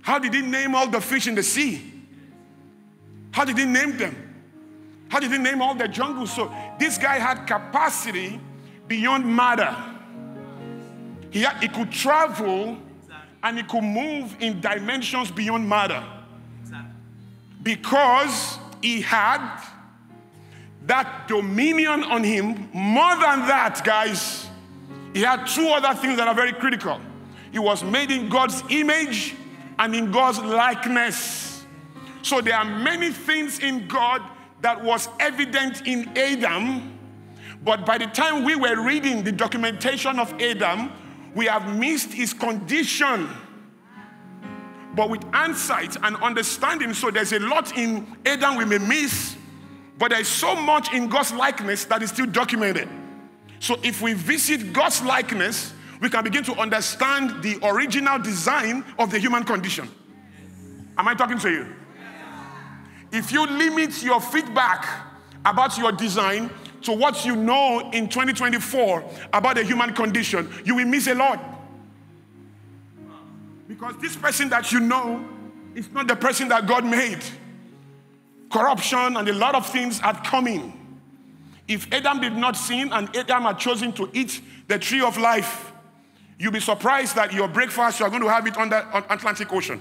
How did he name all the fish in the sea? How did he name them? How did he name all the jungle? So this guy had capacity beyond matter. He, had, he could travel and he could move in dimensions beyond matter. Because he had that dominion on him. More than that, guys, he had two other things that are very critical. He was made in God's image and in God's likeness. So there are many things in God that was evident in Adam, but by the time we were reading the documentation of Adam, we have missed his condition. But with insight and understanding, so there's a lot in Adam we may miss, but there's so much in God's likeness that is still documented. So if we visit God's likeness, we can begin to understand the original design of the human condition. Am I talking to you? If you limit your feedback about your design to what you know in 2024 about the human condition, you will miss a lot. Because this person that you know is not the person that God made. Corruption and a lot of things are coming. If Adam did not sin and Adam had chosen to eat the tree of life, you'll be surprised that your breakfast, you are going to have it on the Atlantic Ocean.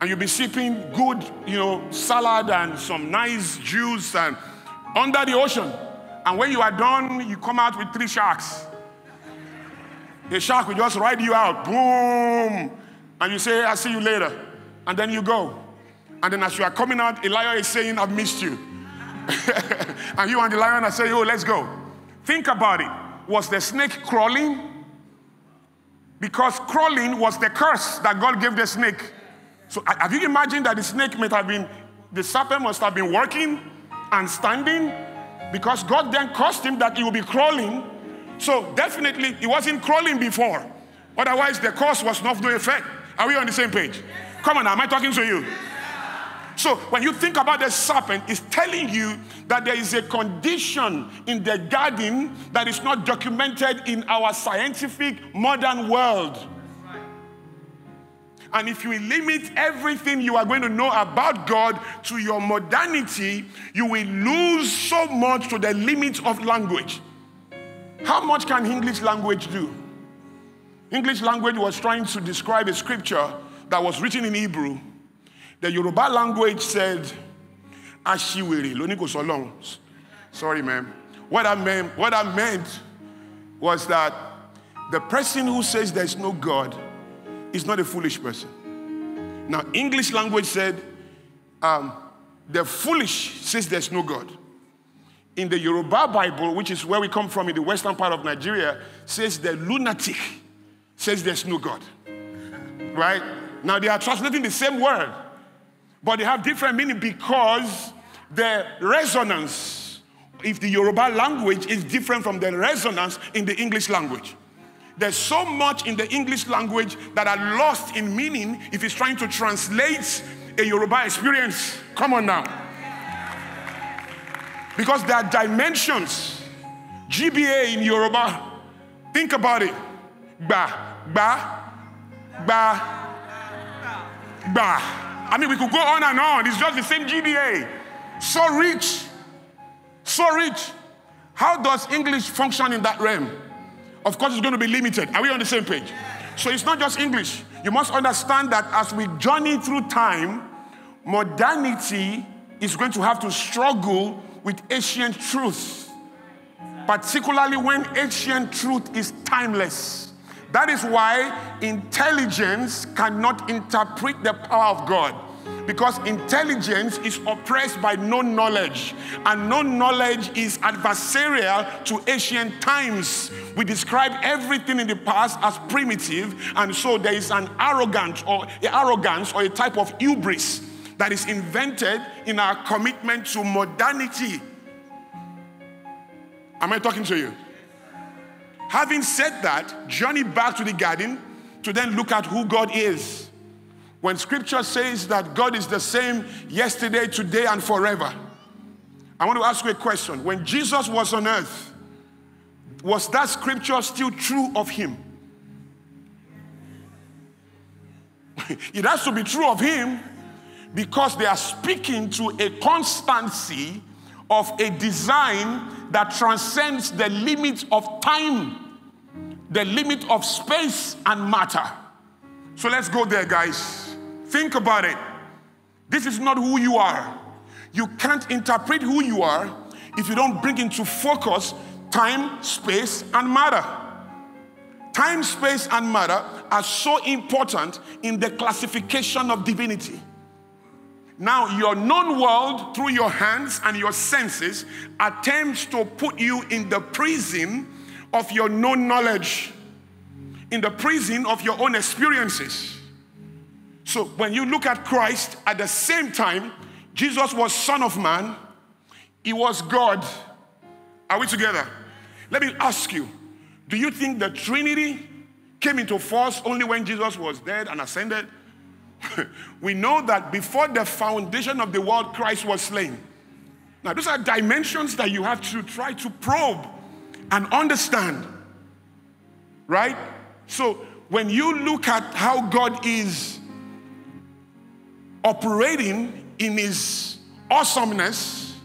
And you'll be sipping good, you know, salad and some nice juice and under the ocean. And when you are done, you come out with three sharks. The shark will just ride you out, boom, and you say, I'll see you later. And then you go. And then as you are coming out, a lion is saying, I've missed you. and you and the lion are saying, Oh, let's go. Think about it. Was the snake crawling? Because crawling was the curse that God gave the snake. So have you imagined that the snake might have been, the serpent must have been working and standing because God then caused him that he will be crawling. So definitely he wasn't crawling before. Otherwise, the cause was not no effect. Are we on the same page? Come on, am I talking to you? So when you think about the serpent, it's telling you that there is a condition in the garden that is not documented in our scientific modern world. And if you limit everything you are going to know about God to your modernity, you will lose so much to the limits of language. How much can English language do? English language was trying to describe a scripture that was written in Hebrew. The Yoruba language said, Ashiwere, loniko solong. Sorry, ma'am. What I meant, what I meant was that the person who says there's no God is not a foolish person. Now, English language said, um, the foolish says there's no God. In the Yoruba Bible, which is where we come from in the western part of Nigeria, says the lunatic says there's no God. Right? Now, they are translating the same word, but they have different meaning because the resonance, if the Yoruba language is different from the resonance in the English language. There's so much in the English language that are lost in meaning if it's trying to translate a Yoruba experience. Come on now. Because there are dimensions. GBA in Yoruba, think about it. Ba, ba, ba, ba. I mean, we could go on and on. It's just the same GBA. So rich. So rich. How does English function in that realm? Of course, it's going to be limited. Are we on the same page? So it's not just English. You must understand that as we journey through time, modernity is going to have to struggle with ancient truth, particularly when ancient truth is timeless. That is why intelligence cannot interpret the power of God because intelligence is oppressed by no knowledge, and no knowledge is adversarial to ancient times. We describe everything in the past as primitive, and so there is an arrogance or arrogance or a type of hubris that is invented in our commitment to modernity. Am I talking to you? Having said that, journey back to the garden to then look at who God is. When scripture says that God is the same yesterday, today, and forever, I want to ask you a question. When Jesus was on earth, was that scripture still true of him? it has to be true of him because they are speaking to a constancy of a design that transcends the limits of time, the limit of space and matter. So let's go there, guys. Think about it. This is not who you are. You can't interpret who you are if you don't bring into focus time, space, and matter. Time, space, and matter are so important in the classification of divinity. Now, your known world, through your hands and your senses, attempts to put you in the prison of your known knowledge, in the prison of your own experiences. So when you look at Christ, at the same time, Jesus was Son of Man, He was God. Are we together? Let me ask you do you think the Trinity came into force only when Jesus was dead and ascended? we know that before the foundation of the world, Christ was slain. Now, those are dimensions that you have to try to probe and understand. Right? So, when you look at how God is operating in his awesomeness,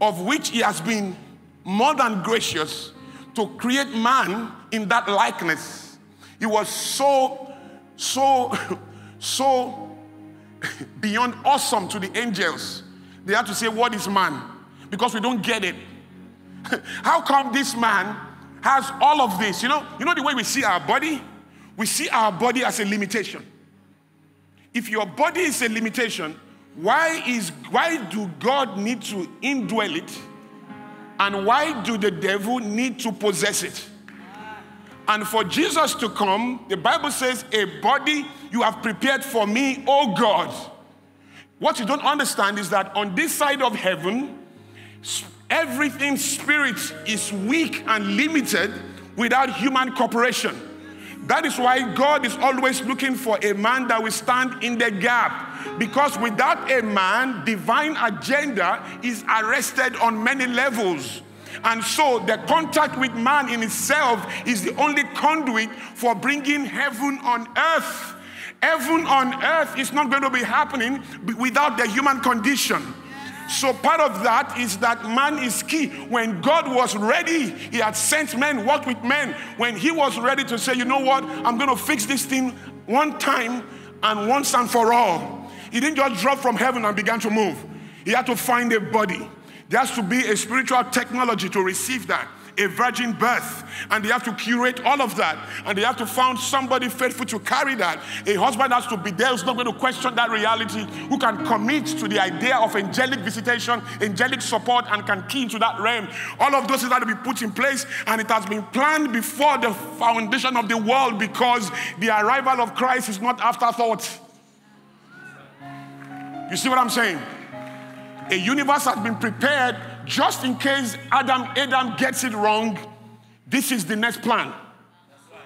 of which he has been more than gracious to create man in that likeness. He was so, so, so beyond awesome to the angels, they had to say, What is man? Because we don't get it. How come this man has all of this? You know, you know the way we see our body? We see our body as a limitation. If your body is a limitation, why is why do God need to indwell it? And why do the devil need to possess it? And for Jesus to come, the Bible says, A body you have prepared for me, oh God. What you don't understand is that on this side of heaven, everything spirit is weak and limited without human cooperation. That is why God is always looking for a man that will stand in the gap. Because without a man, divine agenda is arrested on many levels. And so the contact with man in itself is the only conduit for bringing heaven on earth. Heaven on earth is not going to be happening without the human condition. So part of that is that man is key. When God was ready, he had sent men, worked with men. When he was ready to say, you know what, I'm going to fix this thing one time and once and for all. He didn't just drop from heaven and began to move. He had to find a body. There has to be a spiritual technology to receive that a virgin birth, and they have to curate all of that, and they have to find somebody faithful to carry that. A husband has to be there who's not going to question that reality, who can commit to the idea of angelic visitation, angelic support, and can key into that realm. All of those things have to be put in place, and it has been planned before the foundation of the world because the arrival of Christ is not afterthought. You see what I'm saying? A universe has been prepared just in case Adam Adam gets it wrong. This is the next plan.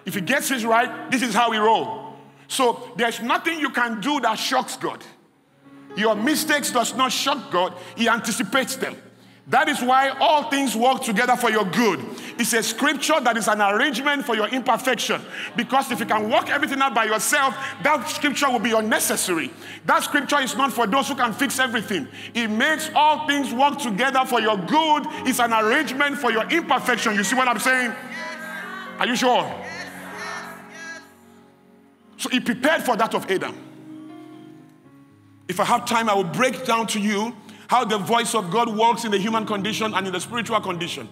If he gets it right, this is how we roll. So there's nothing you can do that shocks God. Your mistakes does not shock God. He anticipates them. That is why all things work together for your good. It's a scripture that is an arrangement for your imperfection. Because if you can work everything out by yourself, that scripture will be unnecessary. That scripture is not for those who can fix everything. It makes all things work together for your good. It's an arrangement for your imperfection. You see what I'm saying? Are you sure? So he prepared for that of Adam. If I have time, I will break down to you how the voice of God works in the human condition and in the spiritual condition.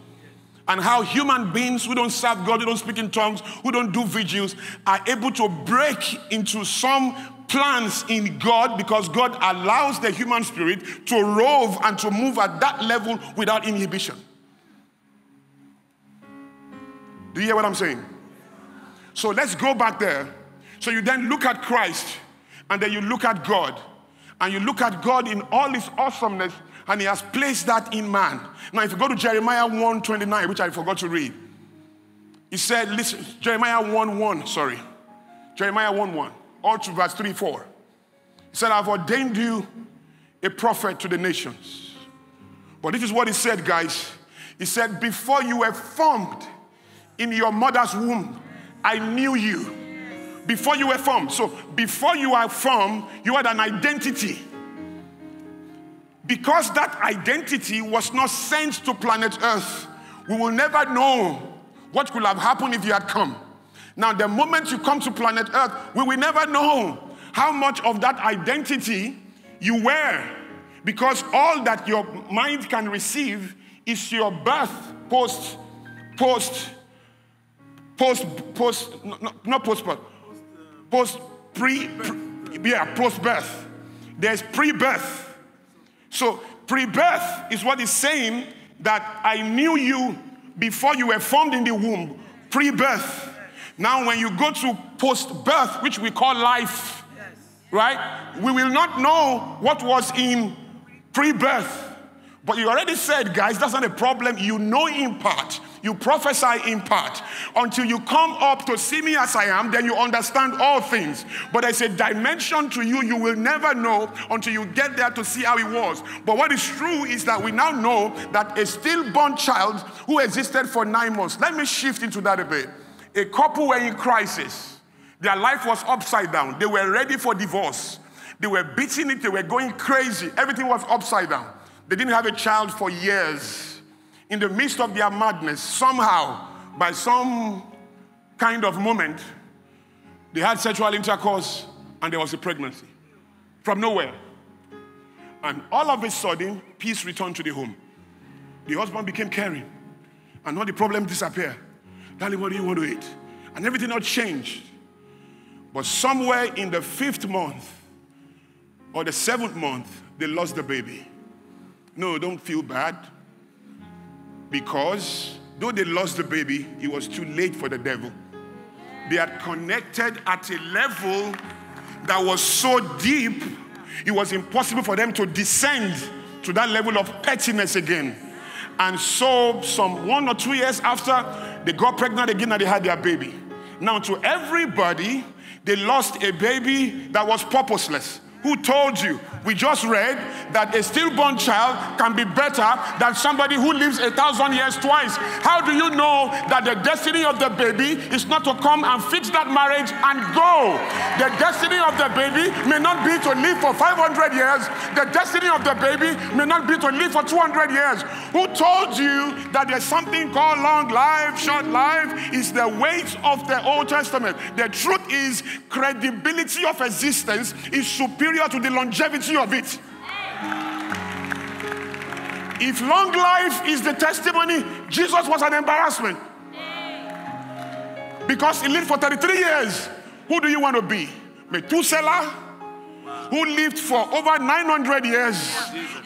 And how human beings who don't serve God, who don't speak in tongues, who don't do vigils, are able to break into some plans in God because God allows the human spirit to rove and to move at that level without inhibition. Do you hear what I'm saying? So let's go back there. So you then look at Christ and then you look at God and you look at God in all his awesomeness, and he has placed that in man. Now, if you go to Jeremiah 1 29, which I forgot to read, he said, listen, Jeremiah 1 1, sorry. Jeremiah 1 1, all to verse 3 4. He said, I've ordained you a prophet to the nations. But this is what he said, guys. He said, Before you were formed in your mother's womb, I knew you before you were formed. So, before you are formed, you had an identity. Because that identity was not sent to planet Earth, we will never know what could have happened if you had come. Now, the moment you come to planet Earth, we will never know how much of that identity you were. Because all that your mind can receive is your birth post, post, post, post, not, not post birth, post pre, pre yeah, post birth. There's pre birth. So pre birth is what is saying that I knew you before you were formed in the womb. Pre birth. Now, when you go to post birth, which we call life, right? We will not know what was in pre birth. But you already said, guys, that's not a problem. You know in part. You prophesy in part. Until you come up to see me as I am, then you understand all things. But there's a dimension to you you will never know until you get there to see how it was. But what is true is that we now know that a stillborn child who existed for nine months, let me shift into that a bit. A couple were in crisis. Their life was upside down. They were ready for divorce. They were beating it. They were going crazy. Everything was upside down. They didn't have a child for years in the midst of their madness, somehow, by some kind of moment, they had sexual intercourse and there was a pregnancy. from nowhere. And all of a sudden, peace returned to the home. The husband became caring, and all the problems disappeared. Darling, what do you want to eat? And everything else changed. But somewhere in the fifth month or the seventh month, they lost the baby. No, don't feel bad. Because though they lost the baby, it was too late for the devil. They had connected at a level that was so deep, it was impossible for them to descend to that level of pettiness again. And so, some one or two years after, they got pregnant again and they had their baby. Now, to everybody, they lost a baby that was purposeless. Who told you? We just read that a stillborn child can be better than somebody who lives a thousand years twice. How do you know that the destiny of the baby is not to come and fix that marriage and go? The destiny of the baby may not be to live for 500 years. The destiny of the baby may not be to live for 200 years. Who told you that there's something called long life, short life? Is the weight of the Old Testament. The truth is, credibility of existence is superior to the longevity of it. If long life is the testimony, Jesus was an embarrassment. Because he lived for 33 years. Who do you want to be? Methuselah, who lived for over 900 years,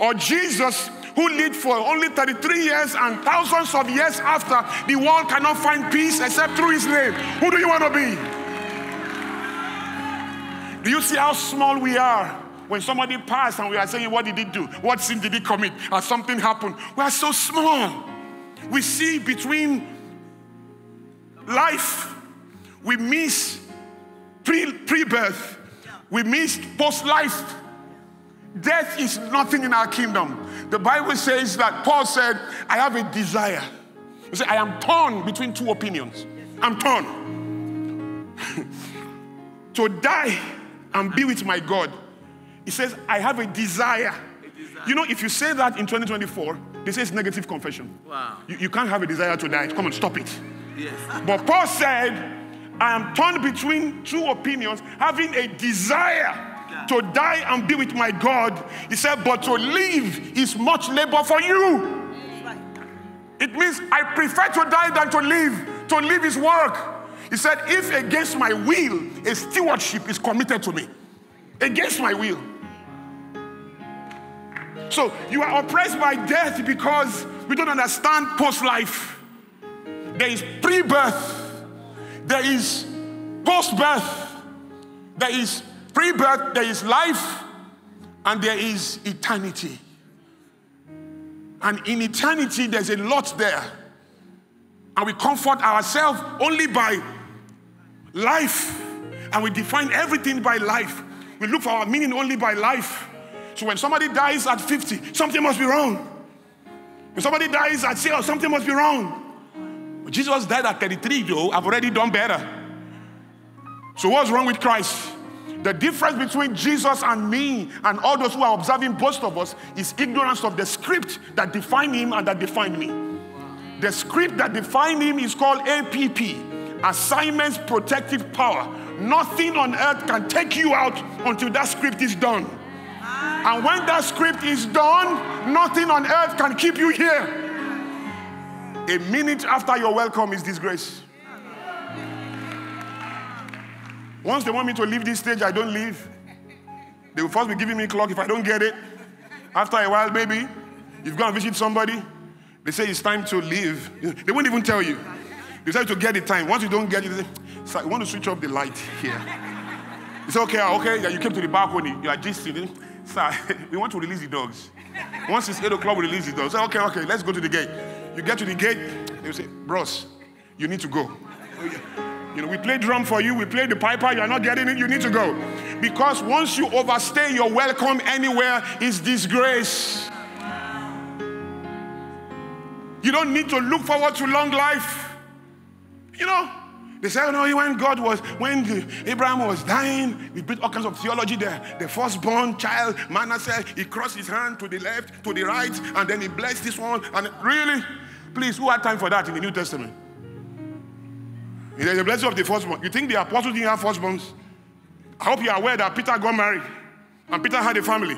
or Jesus, who lived for only 33 years and thousands of years after, the world cannot find peace except through his name. Who do you want to be? Do you see how small we are? When somebody passed and we are saying, What did he do? What sin did he commit? Or something happened. We are so small. We see between life, we miss pre birth, we miss post life. Death is nothing in our kingdom. The Bible says that Paul said, I have a desire. He said, I am torn between two opinions. I'm torn. to die and be with my God. He says, I have a desire. You know, if you say that in 2024, they say it's negative confession. Wow. You, you can't have a desire to die. Come on, stop it. Yes. But Paul said, I am torn between two opinions, having a desire to die and be with my God. He said, but to live is much labor for you. It means I prefer to die than to live. To live is work. He said, if against my will, a stewardship is committed to me. Against my will. So you are oppressed by death because we don't understand post life. There is pre birth, there is post birth, there is pre birth, there is life, and there is eternity. And in eternity, there's a lot there. And we comfort ourselves only by life. And we define everything by life. We look for our meaning only by life. So when somebody dies at 50, something must be wrong. When somebody dies at 0, something must be wrong. But Jesus died at 33, though. I've already done better. So what's wrong with Christ? The difference between Jesus and me and all those who are observing both of us is ignorance of the script that defined him and that defined me. The script that defined him is called APP, Assignments Protective Power. Nothing on earth can take you out until that script is done. And when that script is done, nothing on earth can keep you here. A minute after your welcome is disgrace. Once they want me to leave this stage, I don't leave. They will first be giving me a clock if I don't get it. After a while, maybe, you've gone and visit somebody, they say it's time to leave. They won't even tell you. They tell to get the time. Once you don't get it, they say, Sir, you want to switch off the light here. You say, okay, ah, okay, yeah, you came to the balcony, you are just sitting. Sir, we want to release the dogs. Once it's 8 o'clock, we release the dogs. Say, okay, okay, let's go to the gate. You get to the gate, they say, bros, you need to go. You know, we play drum for you, we play the piper, you are not getting it, you need to go. Because once you overstay your welcome anywhere, is disgrace. You don't need to look forward to long life. You know, they say, oh no, when God was, when Abraham was dying, we built all kinds of theology there. The firstborn child, Manasseh, he crossed his hand to the left, to the right, and then he blessed this one. And really, please, who had time for that in the New Testament? There's a blessing of the firstborn. You think the apostles didn't have firstborns? I hope you're aware that Peter got married. And Peter had a family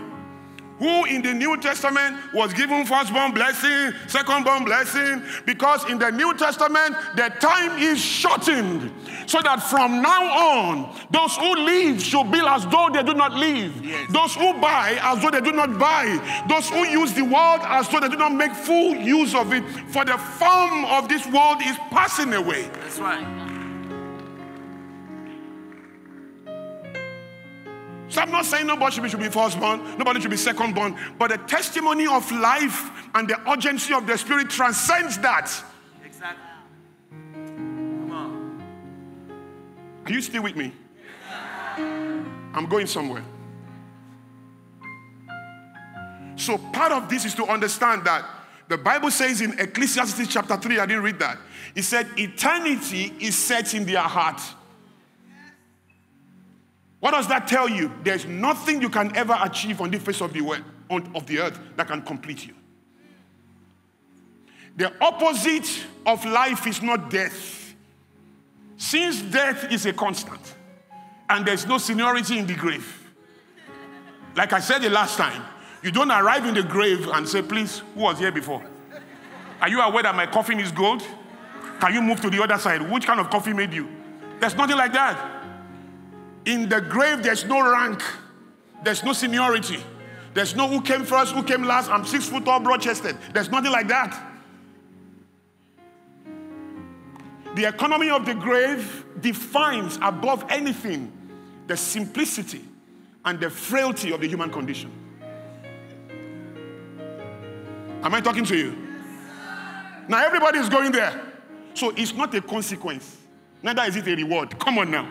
who in the New Testament was given firstborn blessing, secondborn blessing, because in the New Testament the time is shortened. So that from now on, those who live should be as though they do not live. Yes. Those who buy as though they do not buy. Those who use the world as though they do not make full use of it. For the form of this world is passing away. That's right. So I'm not saying nobody should be, should be firstborn, nobody should be secondborn, but the testimony of life and the urgency of the Spirit transcends that. Exactly. Come on. Are you still with me? I'm going somewhere. So part of this is to understand that the Bible says in Ecclesiastes chapter 3, I didn't read that. It said, Eternity is set in their heart. What does that tell you? There's nothing you can ever achieve on the face of the, world, of the earth that can complete you. The opposite of life is not death. Since death is a constant and there's no seniority in the grave, like I said the last time, you don't arrive in the grave and say, Please, who was here before? Are you aware that my coffin is gold? Can you move to the other side? Which kind of coffee made you? There's nothing like that. In the grave, there's no rank, there's no seniority, there's no who came first, who came last. I'm six foot tall, broad chested. There's nothing like that. The economy of the grave defines above anything the simplicity and the frailty of the human condition. Am I talking to you? Now, everybody is going there. So it's not a consequence, neither is it a reward. Come on now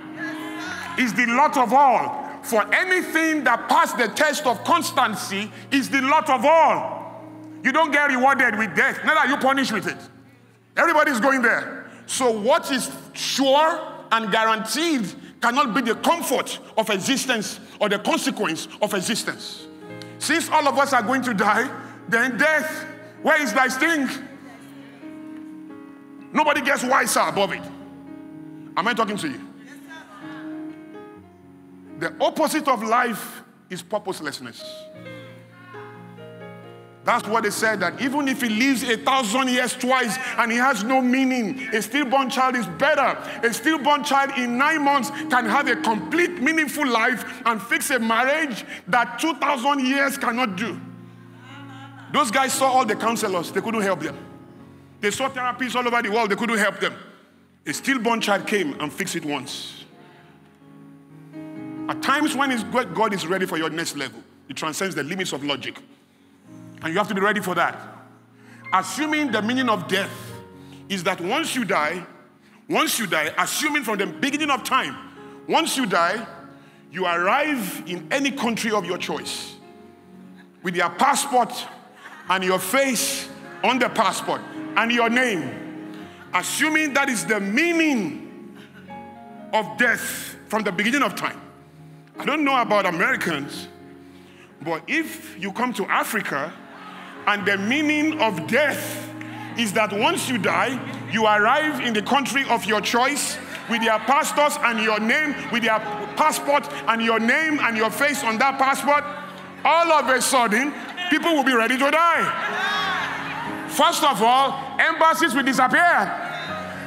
is the lot of all. For anything that passed the test of constancy is the lot of all. You don't get rewarded with death, neither are you punished with it. Everybody's going there. So, what is sure and guaranteed cannot be the comfort of existence or the consequence of existence. Since all of us are going to die, then death, where is thy sting? Nobody gets wiser above it. Am I talking to you? The opposite of life is purposelessness. That's what they said that even if he lives a thousand years twice and he has no meaning, a stillborn child is better. A stillborn child in nine months can have a complete, meaningful life and fix a marriage that 2,000 years cannot do. Those guys saw all the counselors, they couldn't help them. They saw therapists all over the world, they couldn't help them. A stillborn child came and fixed it once. At times when God is ready for your next level, it transcends the limits of logic. And you have to be ready for that. Assuming the meaning of death is that once you die, once you die, assuming from the beginning of time, once you die, you arrive in any country of your choice with your passport and your face on the passport and your name. Assuming that is the meaning of death from the beginning of time. I don't know about Americans, but if you come to Africa and the meaning of death is that once you die, you arrive in the country of your choice with your pastors and your name, with your passport and your name and your face on that passport, all of a sudden, people will be ready to die. First of all, embassies will disappear.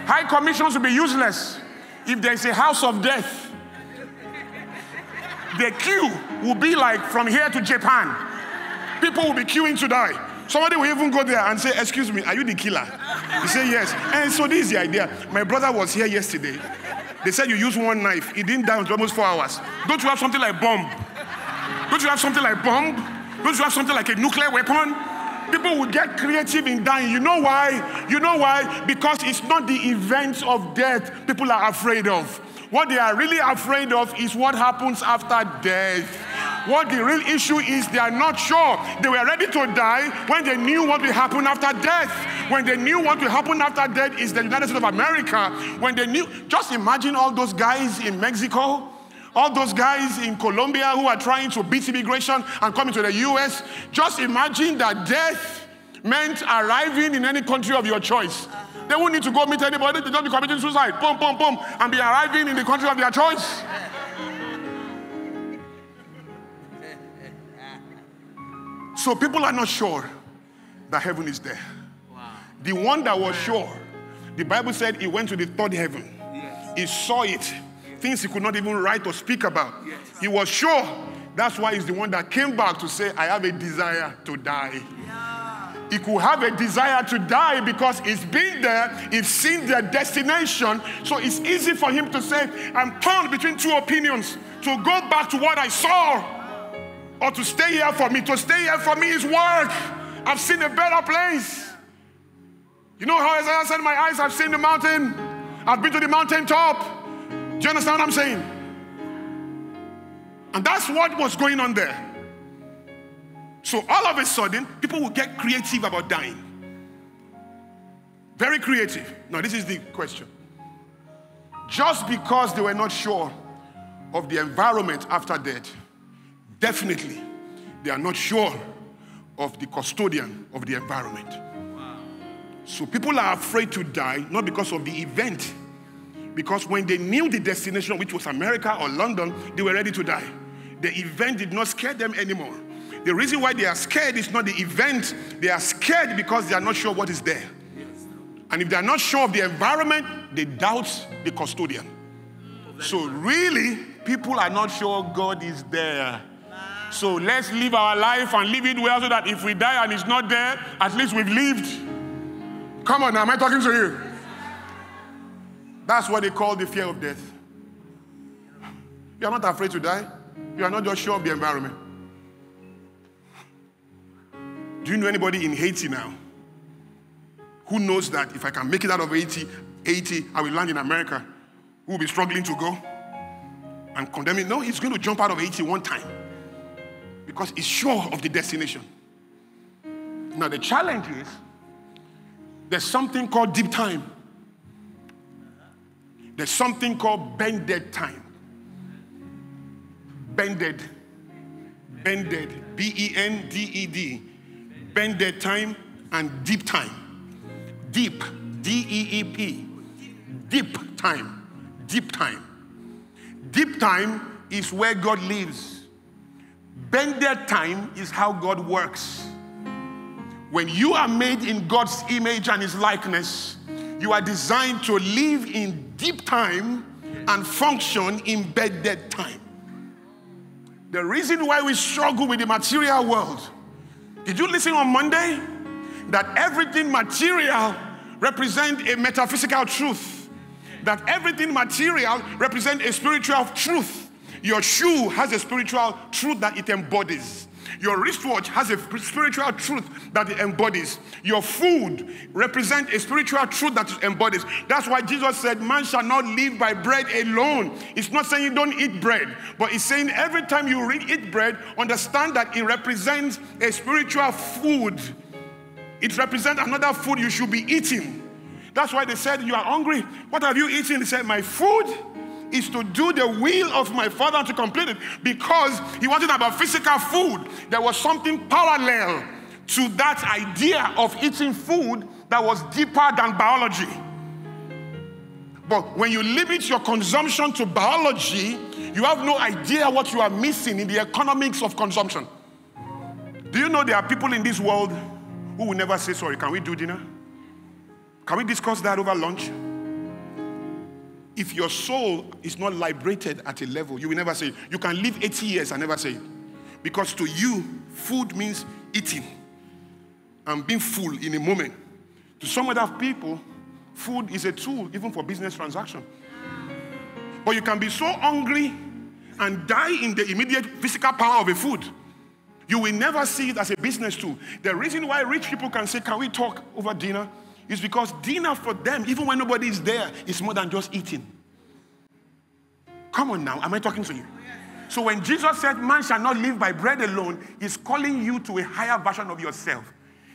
High commissions will be useless. If there's a house of death, the queue will be like from here to Japan. People will be queuing to die. Somebody will even go there and say, Excuse me, are you the killer? You say, Yes. And so this is the idea. My brother was here yesterday. They said you use one knife. He didn't die until almost four hours. Don't you have something like bomb? Don't you have something like bomb? Don't you have something like a nuclear weapon? People will get creative in dying. You know why? You know why? Because it's not the events of death people are afraid of. What they are really afraid of is what happens after death. What the real issue is, they are not sure. They were ready to die when they knew what will happen after death. When they knew what will happen after death is the United States of America. When they knew, just imagine all those guys in Mexico all those guys in Colombia who are trying to beat immigration and come to the US, just imagine that death meant arriving in any country of your choice. They won't need to go meet anybody. They just be committing suicide. Boom, boom, boom. And be arriving in the country of their choice. So people are not sure that heaven is there. The one that was sure, the Bible said he went to the third heaven. He saw it, things he could not even write or speak about. He was sure. That's why he's the one that came back to say, I have a desire to die. He could have a desire to die because he's been there, he's seen their destination. So it's easy for him to say, I'm torn between two opinions to go back to what I saw or to stay here for me. To stay here for me is work. I've seen a better place. You know how Isaiah said, My eyes have seen the mountain, I've been to the mountain top. Do you understand what I'm saying? And that's what was going on there. So all of a sudden, people will get creative about dying. Very creative. Now, this is the question. Just because they were not sure of the environment after death, definitely they are not sure of the custodian of the environment. So people are afraid to die not because of the event, because when they knew the destination, which was America or London, they were ready to die. The event did not scare them anymore. The reason why they are scared is not the event, they are scared because they are not sure what is there. And if they are not sure of the environment, they doubt the custodian. So, really, people are not sure God is there. So, let's live our life and live it well so that if we die and it's not there, at least we've lived. Come on, now, am I talking to you? That's what they call the fear of death. You are not afraid to die, you are not just sure of the environment. Do you know anybody in Haiti now who knows that if I can make it out of Haiti, Haiti, I will land in America, who will be struggling to go and condemn it? No, he's going to jump out of Haiti one time because he's sure of the destination. Now, the challenge is there's something called deep time, there's something called bended time. Bended, bended, B E N D E D bended time, and deep time. Deep, D E E P. Deep time. Deep time. Deep time is where God lives. Bended time is how God works. When you are made in God's image and His likeness, you are designed to live in deep time and function in bended time. The reason why we struggle with the material world did you listen on Monday? That everything material represent a metaphysical truth. That everything material represent a spiritual truth. Your shoe has a spiritual truth that it embodies. Your wristwatch has a spiritual truth that it embodies. Your food represents a spiritual truth that it embodies. That's why Jesus said, Man shall not live by bread alone. It's not saying you don't eat bread, but it's saying every time you eat bread, understand that it represents a spiritual food. It represents another food you should be eating. That's why they said, You are hungry. What have you eaten? He said, My food is to do the will of my father to complete it because he wasn't about physical food. There was something parallel to that idea of eating food that was deeper than biology. But when you limit your consumption to biology, you have no idea what you are missing in the economics of consumption. Do you know there are people in this world who will never say sorry? Can we do dinner? Can we discuss that over lunch? If your soul is not liberated at a level, you will never say. You can live 80 years and never say. Because to you, food means eating and being full in a moment. To some other people, food is a tool even for business transaction. But you can be so hungry and die in the immediate physical power of a food. You will never see it as a business tool. The reason why rich people can say, Can we talk over dinner? Is because dinner for them, even when nobody is there, is more than just eating. Come on now, am I talking to you? So when Jesus said, Man shall not live by bread alone, he's calling you to a higher version of yourself.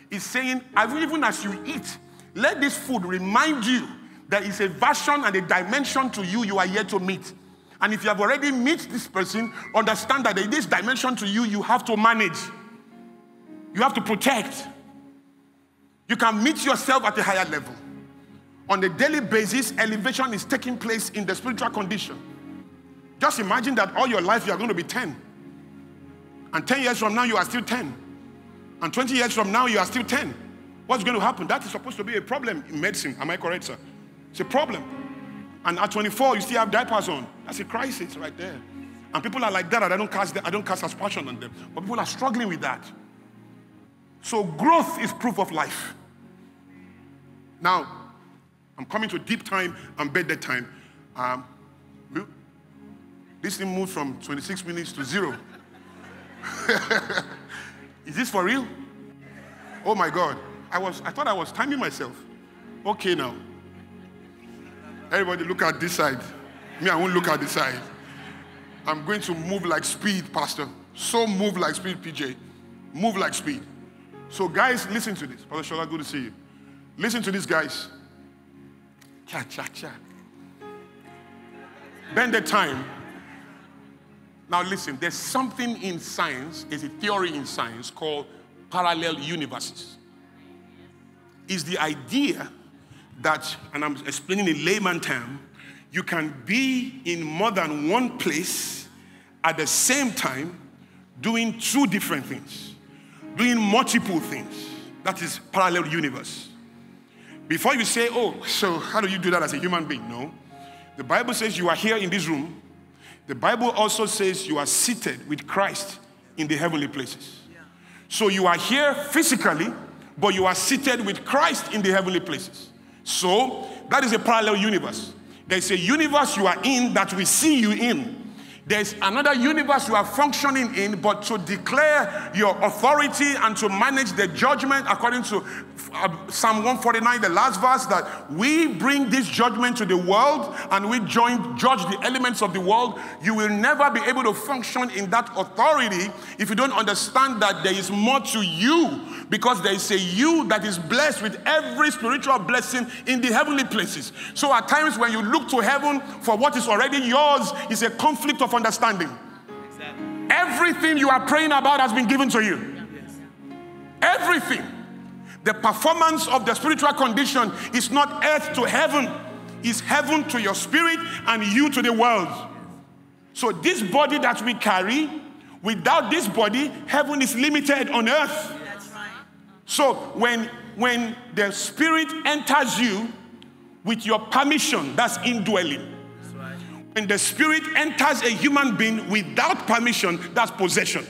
He's saying, even as you eat, let this food remind you that is a version and a dimension to you you are yet to meet. And if you have already met this person, understand that this dimension to you, you have to manage. You have to protect. You can meet yourself at a higher level. On a daily basis, elevation is taking place in the spiritual condition. Just imagine that all your life you are going to be 10. And 10 years from now, you are still 10. And 20 years from now, you are still 10. What's going to happen? That is supposed to be a problem in medicine. Am I correct, sir? It's a problem. And at 24, you still have diapers on. That's a crisis right there. And people are like that, I don't cast, I don't cast aspersion on them. But people are struggling with that. So growth is proof of life. Now, I'm coming to deep time and bed time. Um, this thing moved from 26 minutes to zero. is this for real? Oh my God. I was I thought I was timing myself. Okay now. Everybody look at this side. Me, I won't look at this side. I'm going to move like speed, Pastor. So move like speed, PJ. Move like speed. So, guys, listen to this. Pastor Shola, good to see you. Listen to this, guys. Cha cha cha. Bend the time. Now, listen, there's something in science, there's a theory in science called parallel universes. Is the idea that, and I'm explaining in layman term, you can be in more than one place at the same time doing two different things, doing multiple things. That is parallel universe. Before you say, oh, so how do you do that as a human being? No. The Bible says you are here in this room. The Bible also says you are seated with Christ in the heavenly places. So you are here physically, but you are seated with Christ in the heavenly places. So that is a parallel universe. There's a universe you are in that we see you in. There's another universe you are functioning in, but to declare your authority and to manage the judgment according to uh, Psalm 149, the last verse, that we bring this judgment to the world and we join, judge the elements of the world. You will never be able to function in that authority if you don't understand that there is more to you because there is a you that is blessed with every spiritual blessing in the heavenly places. So at times when you look to heaven for what is already yours, is a conflict of understanding. Exactly. Everything you are praying about has been given to you. Everything. The performance of the spiritual condition is not earth to heaven, it's heaven to your spirit and you to the world. So, this body that we carry, without this body, heaven is limited on earth. So, when, when the spirit enters you with your permission, that's indwelling. When the spirit enters a human being without permission, that's possession.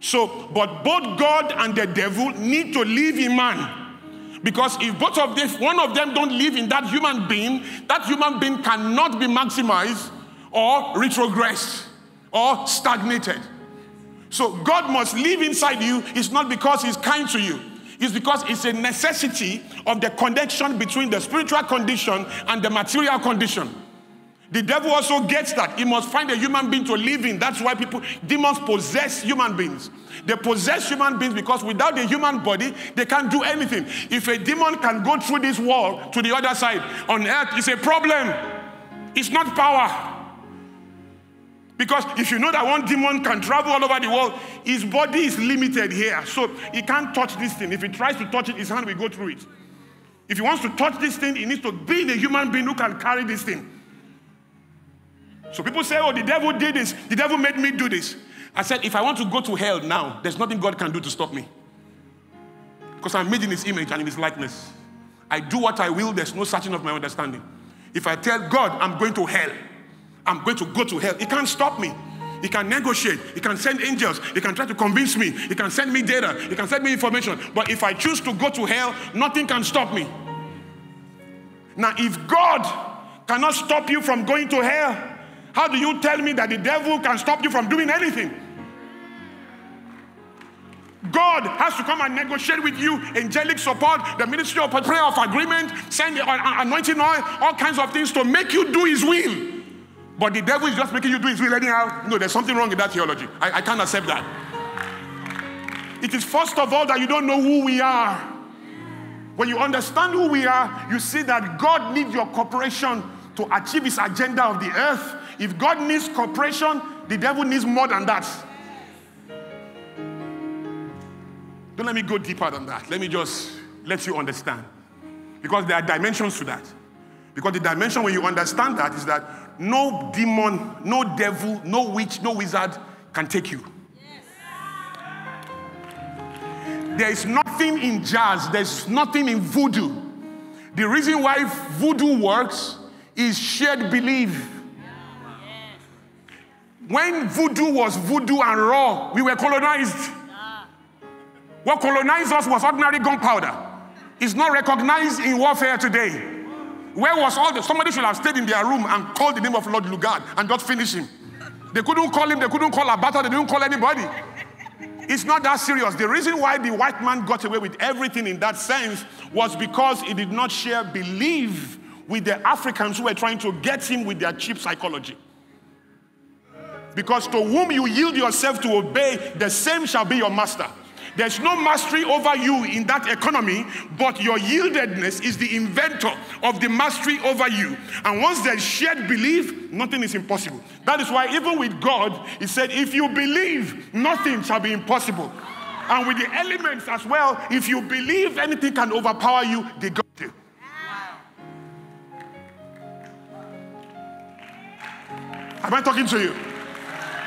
So, but both God and the devil need to live in man. Because if both of them, one of them don't live in that human being, that human being cannot be maximized or retrogressed or stagnated. So God must live inside you. It's not because He's kind to you. It's because it's a necessity of the connection between the spiritual condition and the material condition. The devil also gets that. He must find a human being to live in. That's why people, demons possess human beings. They possess human beings because without the human body, they can't do anything. If a demon can go through this wall to the other side on earth, it's a problem. It's not power. Because if you know that one demon can travel all over the world, his body is limited here. So he can't touch this thing. If he tries to touch it, his hand will go through it. If he wants to touch this thing, he needs to be in human being who can carry this thing. So people say, oh, the devil did this. The devil made me do this. I said, if I want to go to hell now, there's nothing God can do to stop me. Because I'm made in his image and in his likeness. I do what I will, there's no searching of my understanding. If I tell God I'm going to hell, I'm going to go to hell, he can't stop me. He can negotiate. He can send angels. He can try to convince me. He can send me data. He can send me information. But if I choose to go to hell, nothing can stop me. Now, if God cannot stop you from going to hell, how do you tell me that the devil can stop you from doing anything? God has to come and negotiate with you, angelic support, the ministry of prayer of agreement, send anointing oil, all kinds of things to make you do his will. But the devil is just making you do his will anyhow. No, there's something wrong with that theology. I, I can't accept that. It is first of all that you don't know who we are. When you understand who we are, you see that God needs your cooperation to achieve his agenda of the earth if God needs cooperation, the devil needs more than that. Don't let me go deeper than that. Let me just let you understand. Because there are dimensions to that. Because the dimension when you understand that is that no demon, no devil, no witch, no wizard can take you. there is nothing in jazz, there's nothing in voodoo. The reason why voodoo works is shared belief. When voodoo was voodoo and raw, we were colonized. What colonized us was ordinary gunpowder. It's not recognized in warfare today. Where was all the somebody should have stayed in their room and called the name of Lord Lugard and just finish him. They couldn't call him, they couldn't call Abata, they didn't call anybody. It's not that serious. The reason why the white man got away with everything in that sense was because he did not share belief with the Africans who were trying to get him with their cheap psychology. Because to whom you yield yourself to obey, the same shall be your master. There's no mastery over you in that economy, but your yieldedness is the inventor of the mastery over you. And once there's shared belief, nothing is impossible. That is why, even with God, He said, If you believe, nothing shall be impossible. And with the elements as well, if you believe anything can overpower you, they got you. Am I talking to you?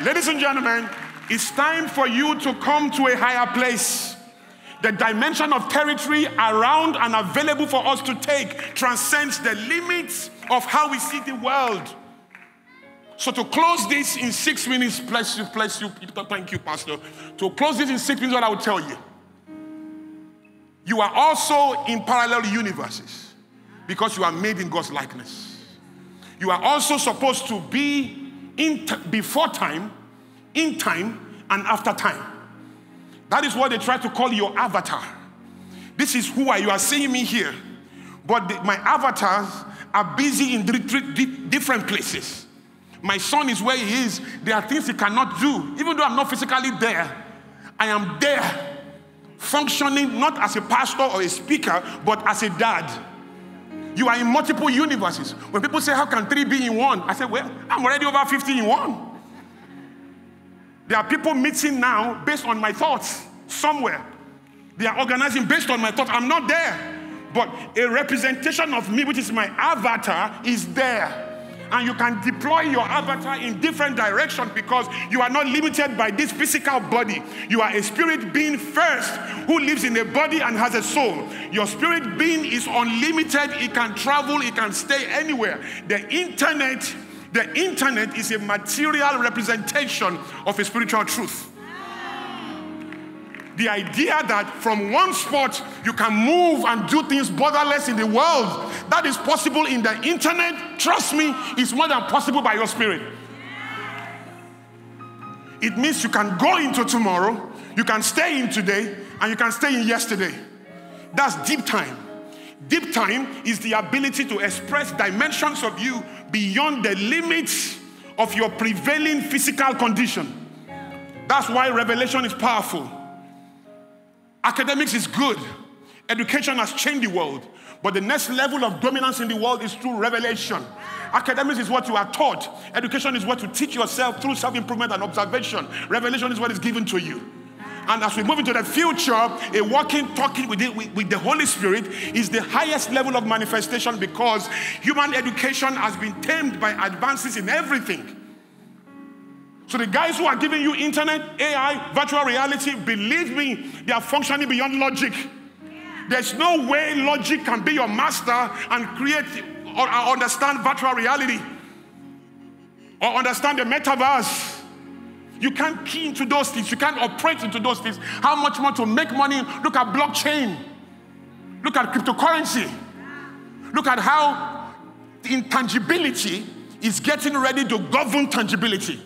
Ladies and gentlemen, it's time for you to come to a higher place. The dimension of territory around and available for us to take transcends the limits of how we see the world. So, to close this in six minutes, bless you, bless you, thank you, Pastor. To close this in six minutes, what I will tell you. You are also in parallel universes because you are made in God's likeness. You are also supposed to be in t- before time in time and after time. That is what they try to call your avatar. This is who I you are seeing me here. But the, my avatars are busy in different places. My son is where he is. There are things he cannot do. Even though I'm not physically there, I am there, functioning not as a pastor or a speaker, but as a dad. You are in multiple universes. When people say, How can three be in one? I say, Well, I'm already over 50 in one. There are people meeting now based on my thoughts somewhere. They are organizing based on my thoughts. I'm not there. But a representation of me, which is my avatar, is there. And you can deploy your avatar in different directions because you are not limited by this physical body. You are a spirit being first who lives in a body and has a soul. Your spirit being is unlimited, it can travel, it can stay anywhere. The internet the internet is a material representation of a spiritual truth. The idea that from one spot you can move and do things borderless in the world, that is possible in the internet, trust me, is more than possible by your spirit. It means you can go into tomorrow, you can stay in today, and you can stay in yesterday. That's deep time. Deep time is the ability to express dimensions of you beyond the limits of your prevailing physical condition. That's why revelation is powerful. Academics is good. Education has changed the world. But the next level of dominance in the world is through revelation. Academics is what you are taught. Education is what you teach yourself through self improvement and observation. Revelation is what is given to you. And as we move into the future, a walking, talking with the, with the Holy Spirit is the highest level of manifestation because human education has been tamed by advances in everything. So the guys who are giving you internet, AI, virtual reality, believe me, they are functioning beyond logic. There's no way logic can be your master and create or understand virtual reality or understand the metaverse. You can't key into those things. You can't operate into those things. How much more to make money? Look at blockchain. Look at cryptocurrency. Look at how intangibility is getting ready to govern tangibility.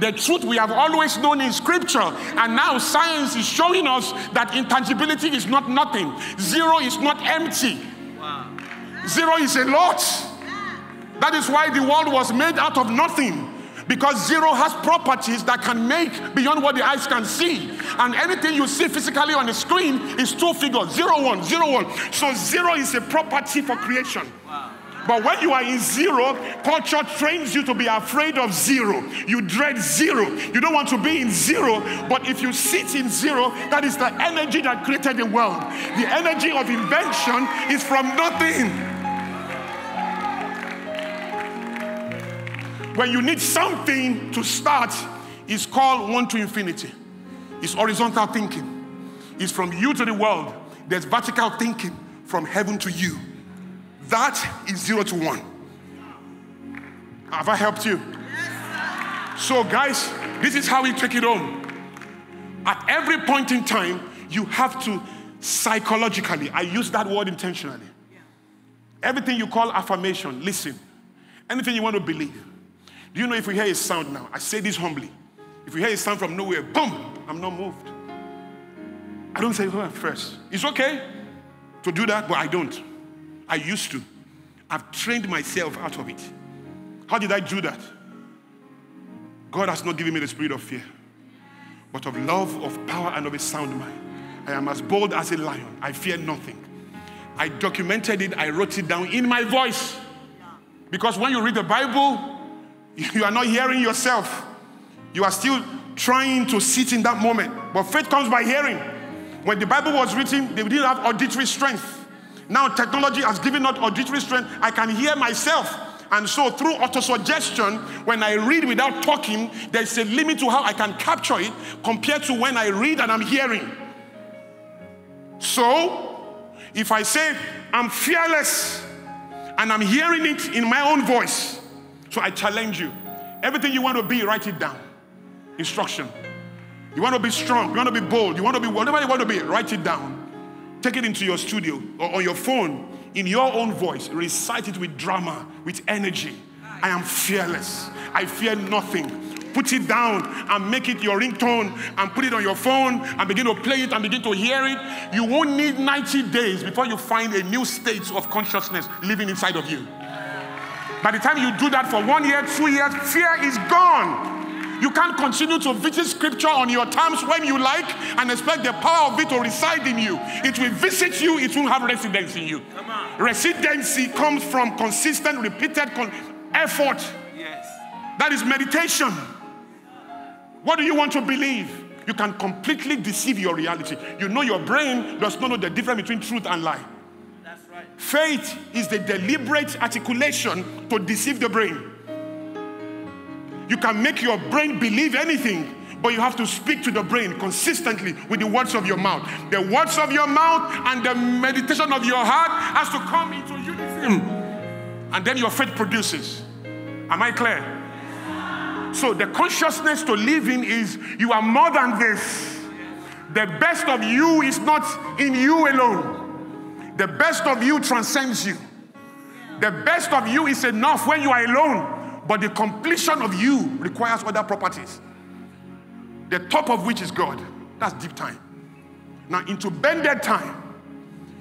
The truth we have always known in scripture, and now science is showing us that intangibility is not nothing. Zero is not empty. Zero is a lot. That is why the world was made out of nothing. Because zero has properties that can make beyond what the eyes can see. And anything you see physically on the screen is two figures zero, one, zero, one. So zero is a property for creation. But when you are in zero, culture trains you to be afraid of zero. You dread zero. You don't want to be in zero. But if you sit in zero, that is the energy that created the world. The energy of invention is from nothing. When you need something to start, it's called one to infinity. It's horizontal thinking. is from you to the world. There's vertical thinking from heaven to you. That is zero to one. Have I helped you? So, guys, this is how we take it home. At every point in time, you have to psychologically, I use that word intentionally. Everything you call affirmation, listen. Anything you want to believe. Do you know if we hear a sound now? I say this humbly. If we hear a sound from nowhere, boom, I'm not moved. I don't say, oh, first. It's okay to do that, but I don't. I used to. I've trained myself out of it. How did I do that? God has not given me the spirit of fear, but of love, of power, and of a sound mind. I am as bold as a lion. I fear nothing. I documented it, I wrote it down in my voice. Because when you read the Bible, you are not hearing yourself. You are still trying to sit in that moment. But faith comes by hearing. When the Bible was written, they didn't have auditory strength. Now technology has given us auditory strength. I can hear myself. And so through autosuggestion, when I read without talking, there's a limit to how I can capture it compared to when I read and I'm hearing. So, if I say I'm fearless and I'm hearing it in my own voice, so I challenge you. Everything you want to be, write it down. Instruction. You want to be strong, you want to be bold, you want to be whatever you want to be, write it down. Take it into your studio or on your phone in your own voice. Recite it with drama, with energy. I am fearless. I fear nothing put it down and make it your ringtone and put it on your phone and begin to play it and begin to hear it. You won't need 90 days before you find a new state of consciousness living inside of you. By the time you do that for one year, two years, fear is gone. You can't continue to visit scripture on your terms when you like and expect the power of it to reside in you. It will visit you, it won't have residence in you. Residency comes from consistent, repeated con- effort. Yes. That is meditation. What do you want to believe? You can completely deceive your reality. You know your brain does not know the difference between truth and lie. That's right. Faith is the deliberate articulation to deceive the brain. You can make your brain believe anything, but you have to speak to the brain consistently with the words of your mouth. The words of your mouth and the meditation of your heart has to come into unison. And then your faith produces. Am I clear? So the consciousness to live in is you are more than this. The best of you is not in you alone. The best of you transcends you. The best of you is enough when you are alone, but the completion of you requires other properties. The top of which is God. That's deep time. Now, into bended time.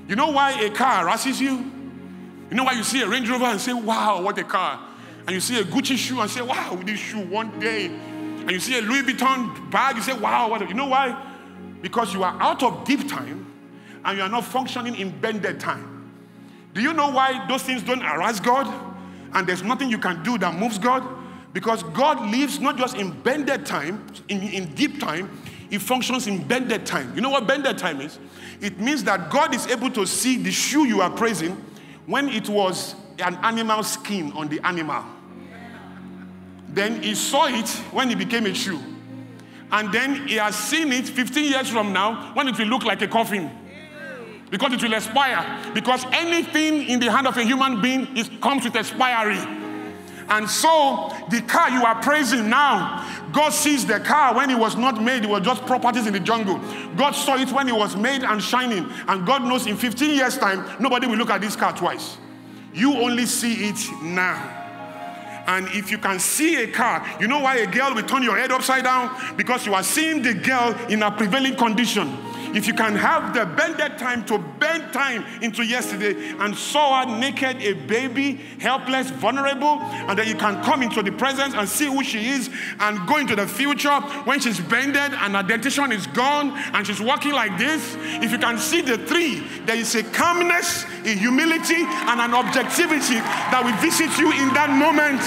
You know why a car harasses you? You know why you see a Range Rover and say, wow, what a car? and you see a Gucci shoe and say, wow, this shoe one day. And you see a Louis Vuitton bag, you say, wow, what? You know why? Because you are out of deep time and you are not functioning in bended time. Do you know why those things don't arouse God? And there's nothing you can do that moves God? Because God lives not just in bended time, in, in deep time, He functions in bended time. You know what bended time is? It means that God is able to see the shoe you are praising when it was an animal skin on the animal. Then he saw it when it became a shoe. And then he has seen it 15 years from now when it will look like a coffin. Because it will expire. Because anything in the hand of a human being is, comes with expiry. And so the car you are praising now, God sees the car when it was not made, it was just properties in the jungle. God saw it when it was made and shining. And God knows in 15 years' time, nobody will look at this car twice. You only see it now. And if you can see a car, you know why a girl will turn your head upside down? Because you are seeing the girl in a prevailing condition. If you can have the bended time to bend time into yesterday and saw her naked, a baby, helpless, vulnerable, and then you can come into the presence and see who she is and go into the future when she's bended and her dentition is gone and she's walking like this. If you can see the three, there is a calmness, a humility, and an objectivity that will visit you in that moment.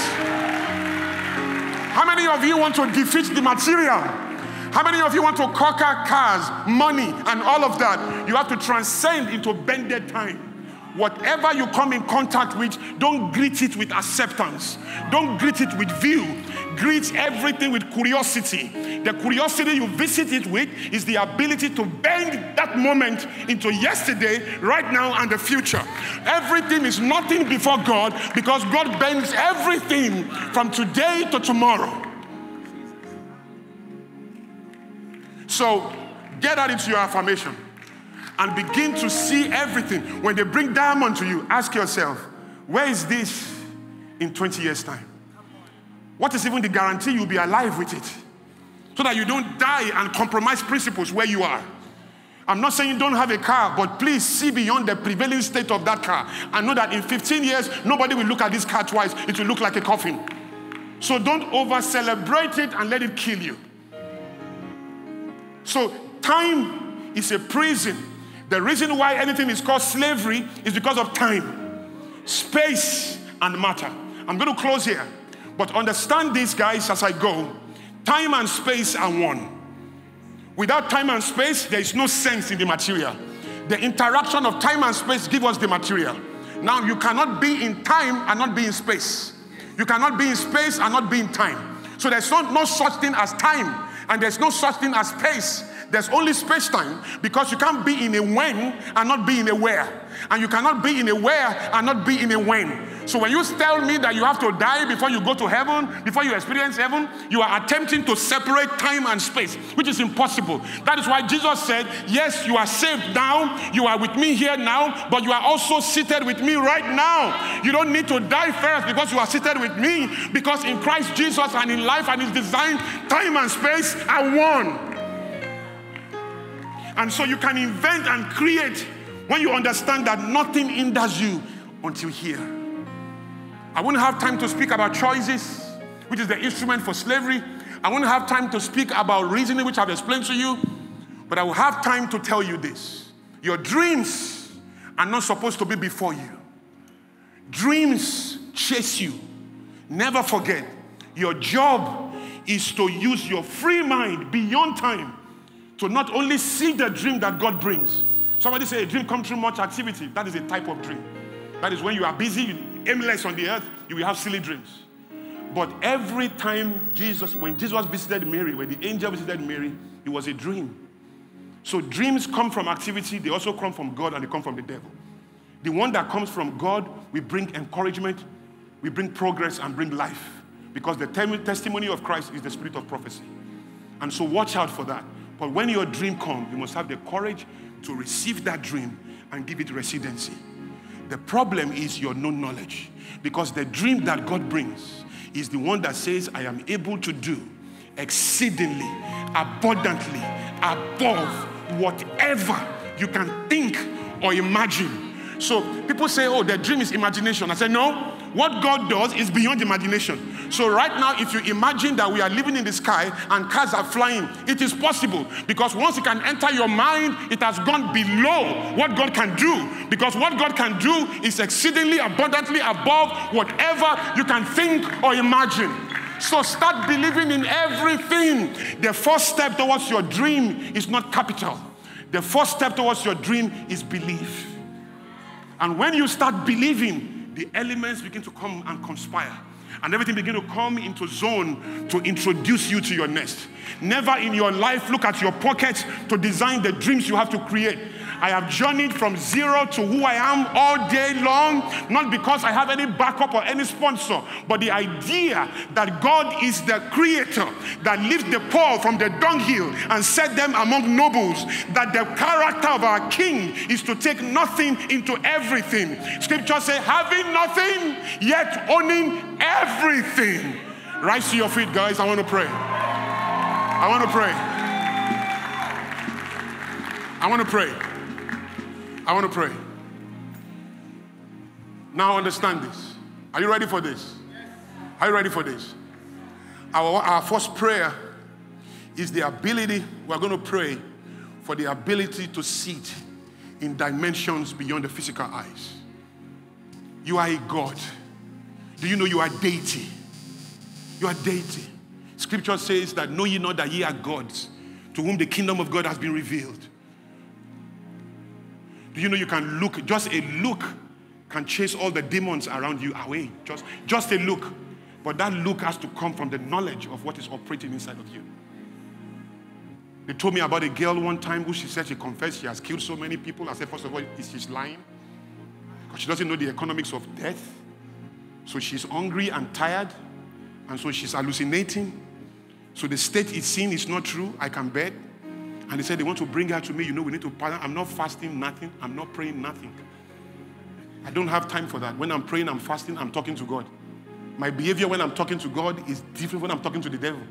How many of you want to defeat the material? How many of you want to conquer cars, money, and all of that? You have to transcend into bended time Whatever you come in contact with, don't greet it with acceptance. Don't greet it with view. Greet everything with curiosity. The curiosity you visit it with is the ability to bend that moment into yesterday, right now, and the future. Everything is nothing before God because God bends everything from today to tomorrow. So get that into your affirmation and begin to see everything. When they bring diamond to you, ask yourself, where is this in 20 years' time? What is even the guarantee you'll be alive with it? So that you don't die and compromise principles where you are. I'm not saying you don't have a car, but please see beyond the prevailing state of that car and know that in 15 years, nobody will look at this car twice. It will look like a coffin. So don't over celebrate it and let it kill you. So, time is a prison. The reason why anything is called slavery is because of time, space, and matter. I'm going to close here. But understand this, guys, as I go. Time and space are one. Without time and space, there is no sense in the material. The interaction of time and space give us the material. Now, you cannot be in time and not be in space. You cannot be in space and not be in time. So there's no such thing as time, and there's no such thing as space. There's only space time because you can't be in a when and not be in a where. And you cannot be in a where and not be in a when. So when you tell me that you have to die before you go to heaven, before you experience heaven, you are attempting to separate time and space, which is impossible. That is why Jesus said, Yes, you are saved now, you are with me here now, but you are also seated with me right now. You don't need to die first because you are seated with me, because in Christ Jesus and in life and His design, time and space are one. And so you can invent and create when you understand that nothing hinders you until here. I won't have time to speak about choices, which is the instrument for slavery. I won't have time to speak about reasoning, which I've explained to you. But I will have time to tell you this your dreams are not supposed to be before you, dreams chase you. Never forget, your job is to use your free mind beyond time to not only see the dream that God brings. Somebody say a dream comes through much activity. That is a type of dream. That is when you are busy, aimless on the earth, you will have silly dreams. But every time Jesus, when Jesus visited Mary, when the angel visited Mary, it was a dream. So dreams come from activity, they also come from God and they come from the devil. The one that comes from God, we bring encouragement, we bring progress and bring life. Because the testimony of Christ is the spirit of prophecy. And so watch out for that. But when your dream comes, you must have the courage to receive that dream and give it residency. The problem is your known knowledge. Because the dream that God brings is the one that says, I am able to do exceedingly, abundantly, above whatever you can think or imagine. So people say, oh, the dream is imagination. I say, no, what God does is beyond imagination. So, right now, if you imagine that we are living in the sky and cars are flying, it is possible because once it can enter your mind, it has gone below what God can do. Because what God can do is exceedingly abundantly above whatever you can think or imagine. So start believing in everything. The first step towards your dream is not capital. The first step towards your dream is belief. And when you start believing, the elements begin to come and conspire. And everything begin to come into zone to introduce you to your nest. Never in your life look at your pockets to design the dreams you have to create. I have journeyed from zero to who I am all day long, not because I have any backup or any sponsor, but the idea that God is the creator that lifted the poor from the dunghill and set them among nobles, that the character of our king is to take nothing into everything. Scripture says, having nothing, yet owning everything. Rise to your feet, guys. I want to pray. I want to pray. I want to pray. I want to pray. Now understand this. Are you ready for this? Are you ready for this? Our, our first prayer is the ability, we're going to pray for the ability to sit in dimensions beyond the physical eyes. You are a God. Do you know you are deity? You are deity. Scripture says that know ye not that ye are gods, to whom the kingdom of God has been revealed. Do you know you can look, just a look can chase all the demons around you away. Just, just a look. But that look has to come from the knowledge of what is operating inside of you. They told me about a girl one time who she said she confessed she has killed so many people. I said, first of all, is she lying? Because she doesn't know the economics of death. So she's hungry and tired. And so she's hallucinating. So the state is seen is not true. I can bet. And he said they want to bring her to me. You know, we need to. I'm not fasting, nothing. I'm not praying, nothing. I don't have time for that. When I'm praying, I'm fasting, I'm talking to God. My behavior when I'm talking to God is different when I'm talking to the devil.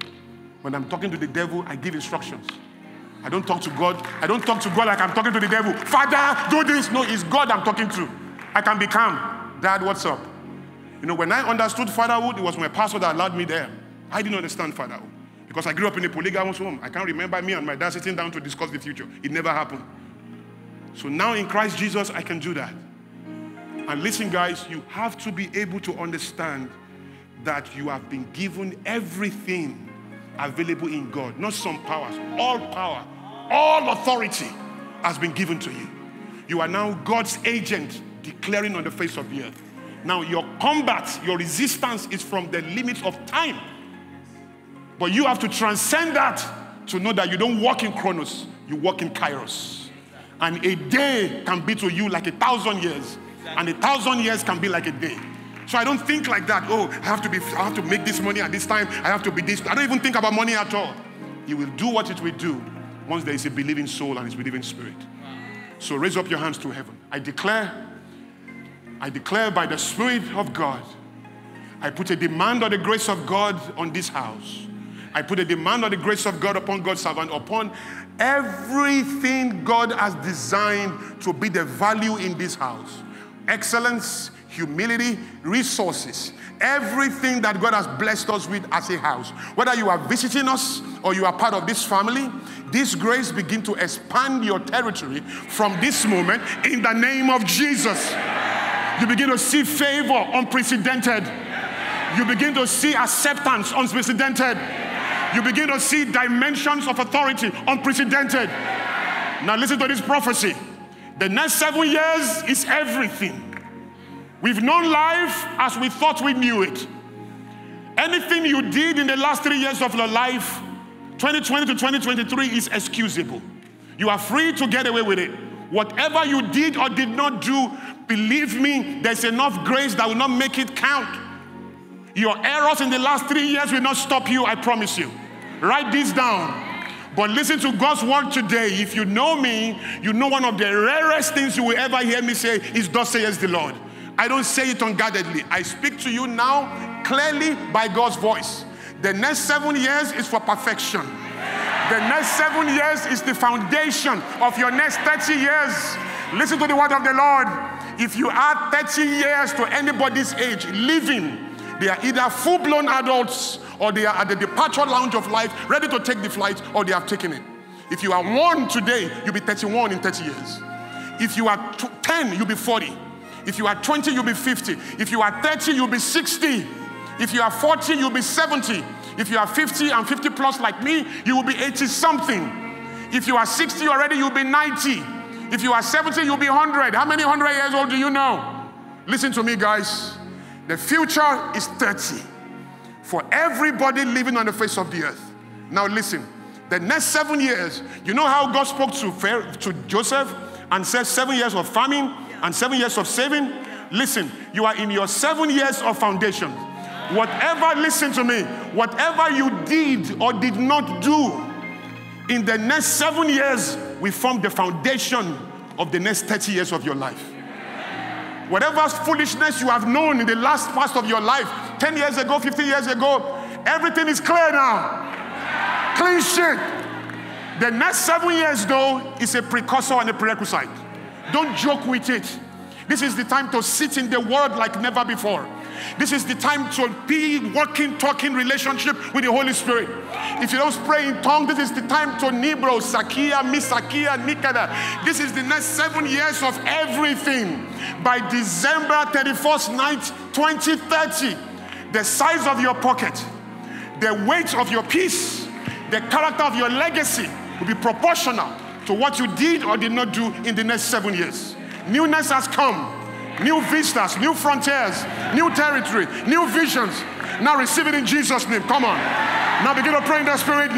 When I'm talking to the devil, I give instructions. I don't talk to God. I don't talk to God like I'm talking to the devil. Father, do this. No, it's God I'm talking to. I can be calm. Dad, what's up? You know, when I understood fatherhood, it was my pastor that allowed me there. I didn't understand fatherhood because I grew up in a polygamous home. I can't remember me and my dad sitting down to discuss the future. It never happened. So now in Christ Jesus, I can do that. And listen, guys, you have to be able to understand that you have been given everything available in God, not some powers. All power, all authority has been given to you. You are now God's agent declaring on the face of the earth. Now, your combat, your resistance is from the limits of time. But you have to transcend that to know that you don't walk in Chronos, you walk in Kairos. And a day can be to you like a thousand years, and a thousand years can be like a day. So I don't think like that. Oh, I have to be, I have to make this money at this time. I have to be this. I don't even think about money at all. He will do what it will do once there is a believing soul and a believing spirit. So raise up your hands to heaven. I declare, I declare by the Spirit of God, I put a demand on the grace of God on this house. I put a demand on the grace of God upon God's servant, upon everything God has designed to be the value in this house excellence, humility, resources, everything that God has blessed us with as a house. Whether you are visiting us or you are part of this family, this grace begin to expand your territory from this moment in the name of Jesus. You begin to see favor unprecedented. You begin to see acceptance unprecedented. You begin to see dimensions of authority unprecedented. Now, listen to this prophecy. The next seven years is everything. We've known life as we thought we knew it. Anything you did in the last three years of your life, 2020 to 2023, is excusable. You are free to get away with it. Whatever you did or did not do, believe me, there's enough grace that will not make it count. Your errors in the last three years will not stop you, I promise you. Write this down. But listen to God's word today. If you know me, you know one of the rarest things you will ever hear me say is, Thus says the Lord. I don't say it unguardedly. I speak to you now clearly by God's voice. The next seven years is for perfection. The next seven years is the foundation of your next 30 years. Listen to the word of the Lord. If you add 30 years to anybody's age living, they are either full blown adults or they are at the departure lounge of life, ready to take the flight, or they have taken it. If you are one today, you'll be 31 in 30 years. If you are 10, you'll be 40. If you are 20, you'll be 50. If you are 30, you'll be 60. If you are 40, you'll be 70. If you are 50 and 50 plus like me, you will be 80 something. If you are 60 already, you'll be 90. If you are 70, you'll be 100. How many 100 years old do you know? Listen to me, guys. The future is 30 for everybody living on the face of the earth. Now, listen. The next seven years, you know how God spoke to, to Joseph and said seven years of famine? and seven years of saving. Listen, you are in your seven years of foundation. Whatever, listen to me, whatever you did or did not do in the next seven years we form the foundation of the next 30 years of your life. Whatever foolishness you have known in the last part of your life, 10 years ago, 15 years ago, everything is clear now. Clean shit. The next seven years, though, is a precursor and a prerequisite. Don't joke with it. This is the time to sit in the word like never before. This is the time to be working, talking relationship with the Holy Spirit. If you don't pray in tongue, this is the time to Nibro, Sakia, Misakia, Nikada. This is the next seven years of everything. By December 31st night, 2030, the size of your pocket, the weight of your peace, the character of your legacy will be proportional to what you did or did not do in the next seven years. Newness has come. New vistas, new frontiers, new territory, new visions. Now receive it in Jesus' name. Come on. Now begin to pray in the spirit.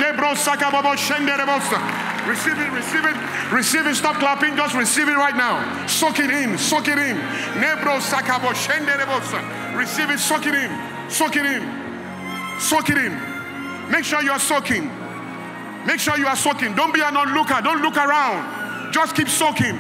Receive it, receive it, receive it. Stop clapping, just receive it right now. Soak it in, soak it in. Receive it, soak it in, soak it in, soak it in. Make sure you are soaking. Make sure you are soaking. Don't be an onlooker. Don't look around. Just keep soaking.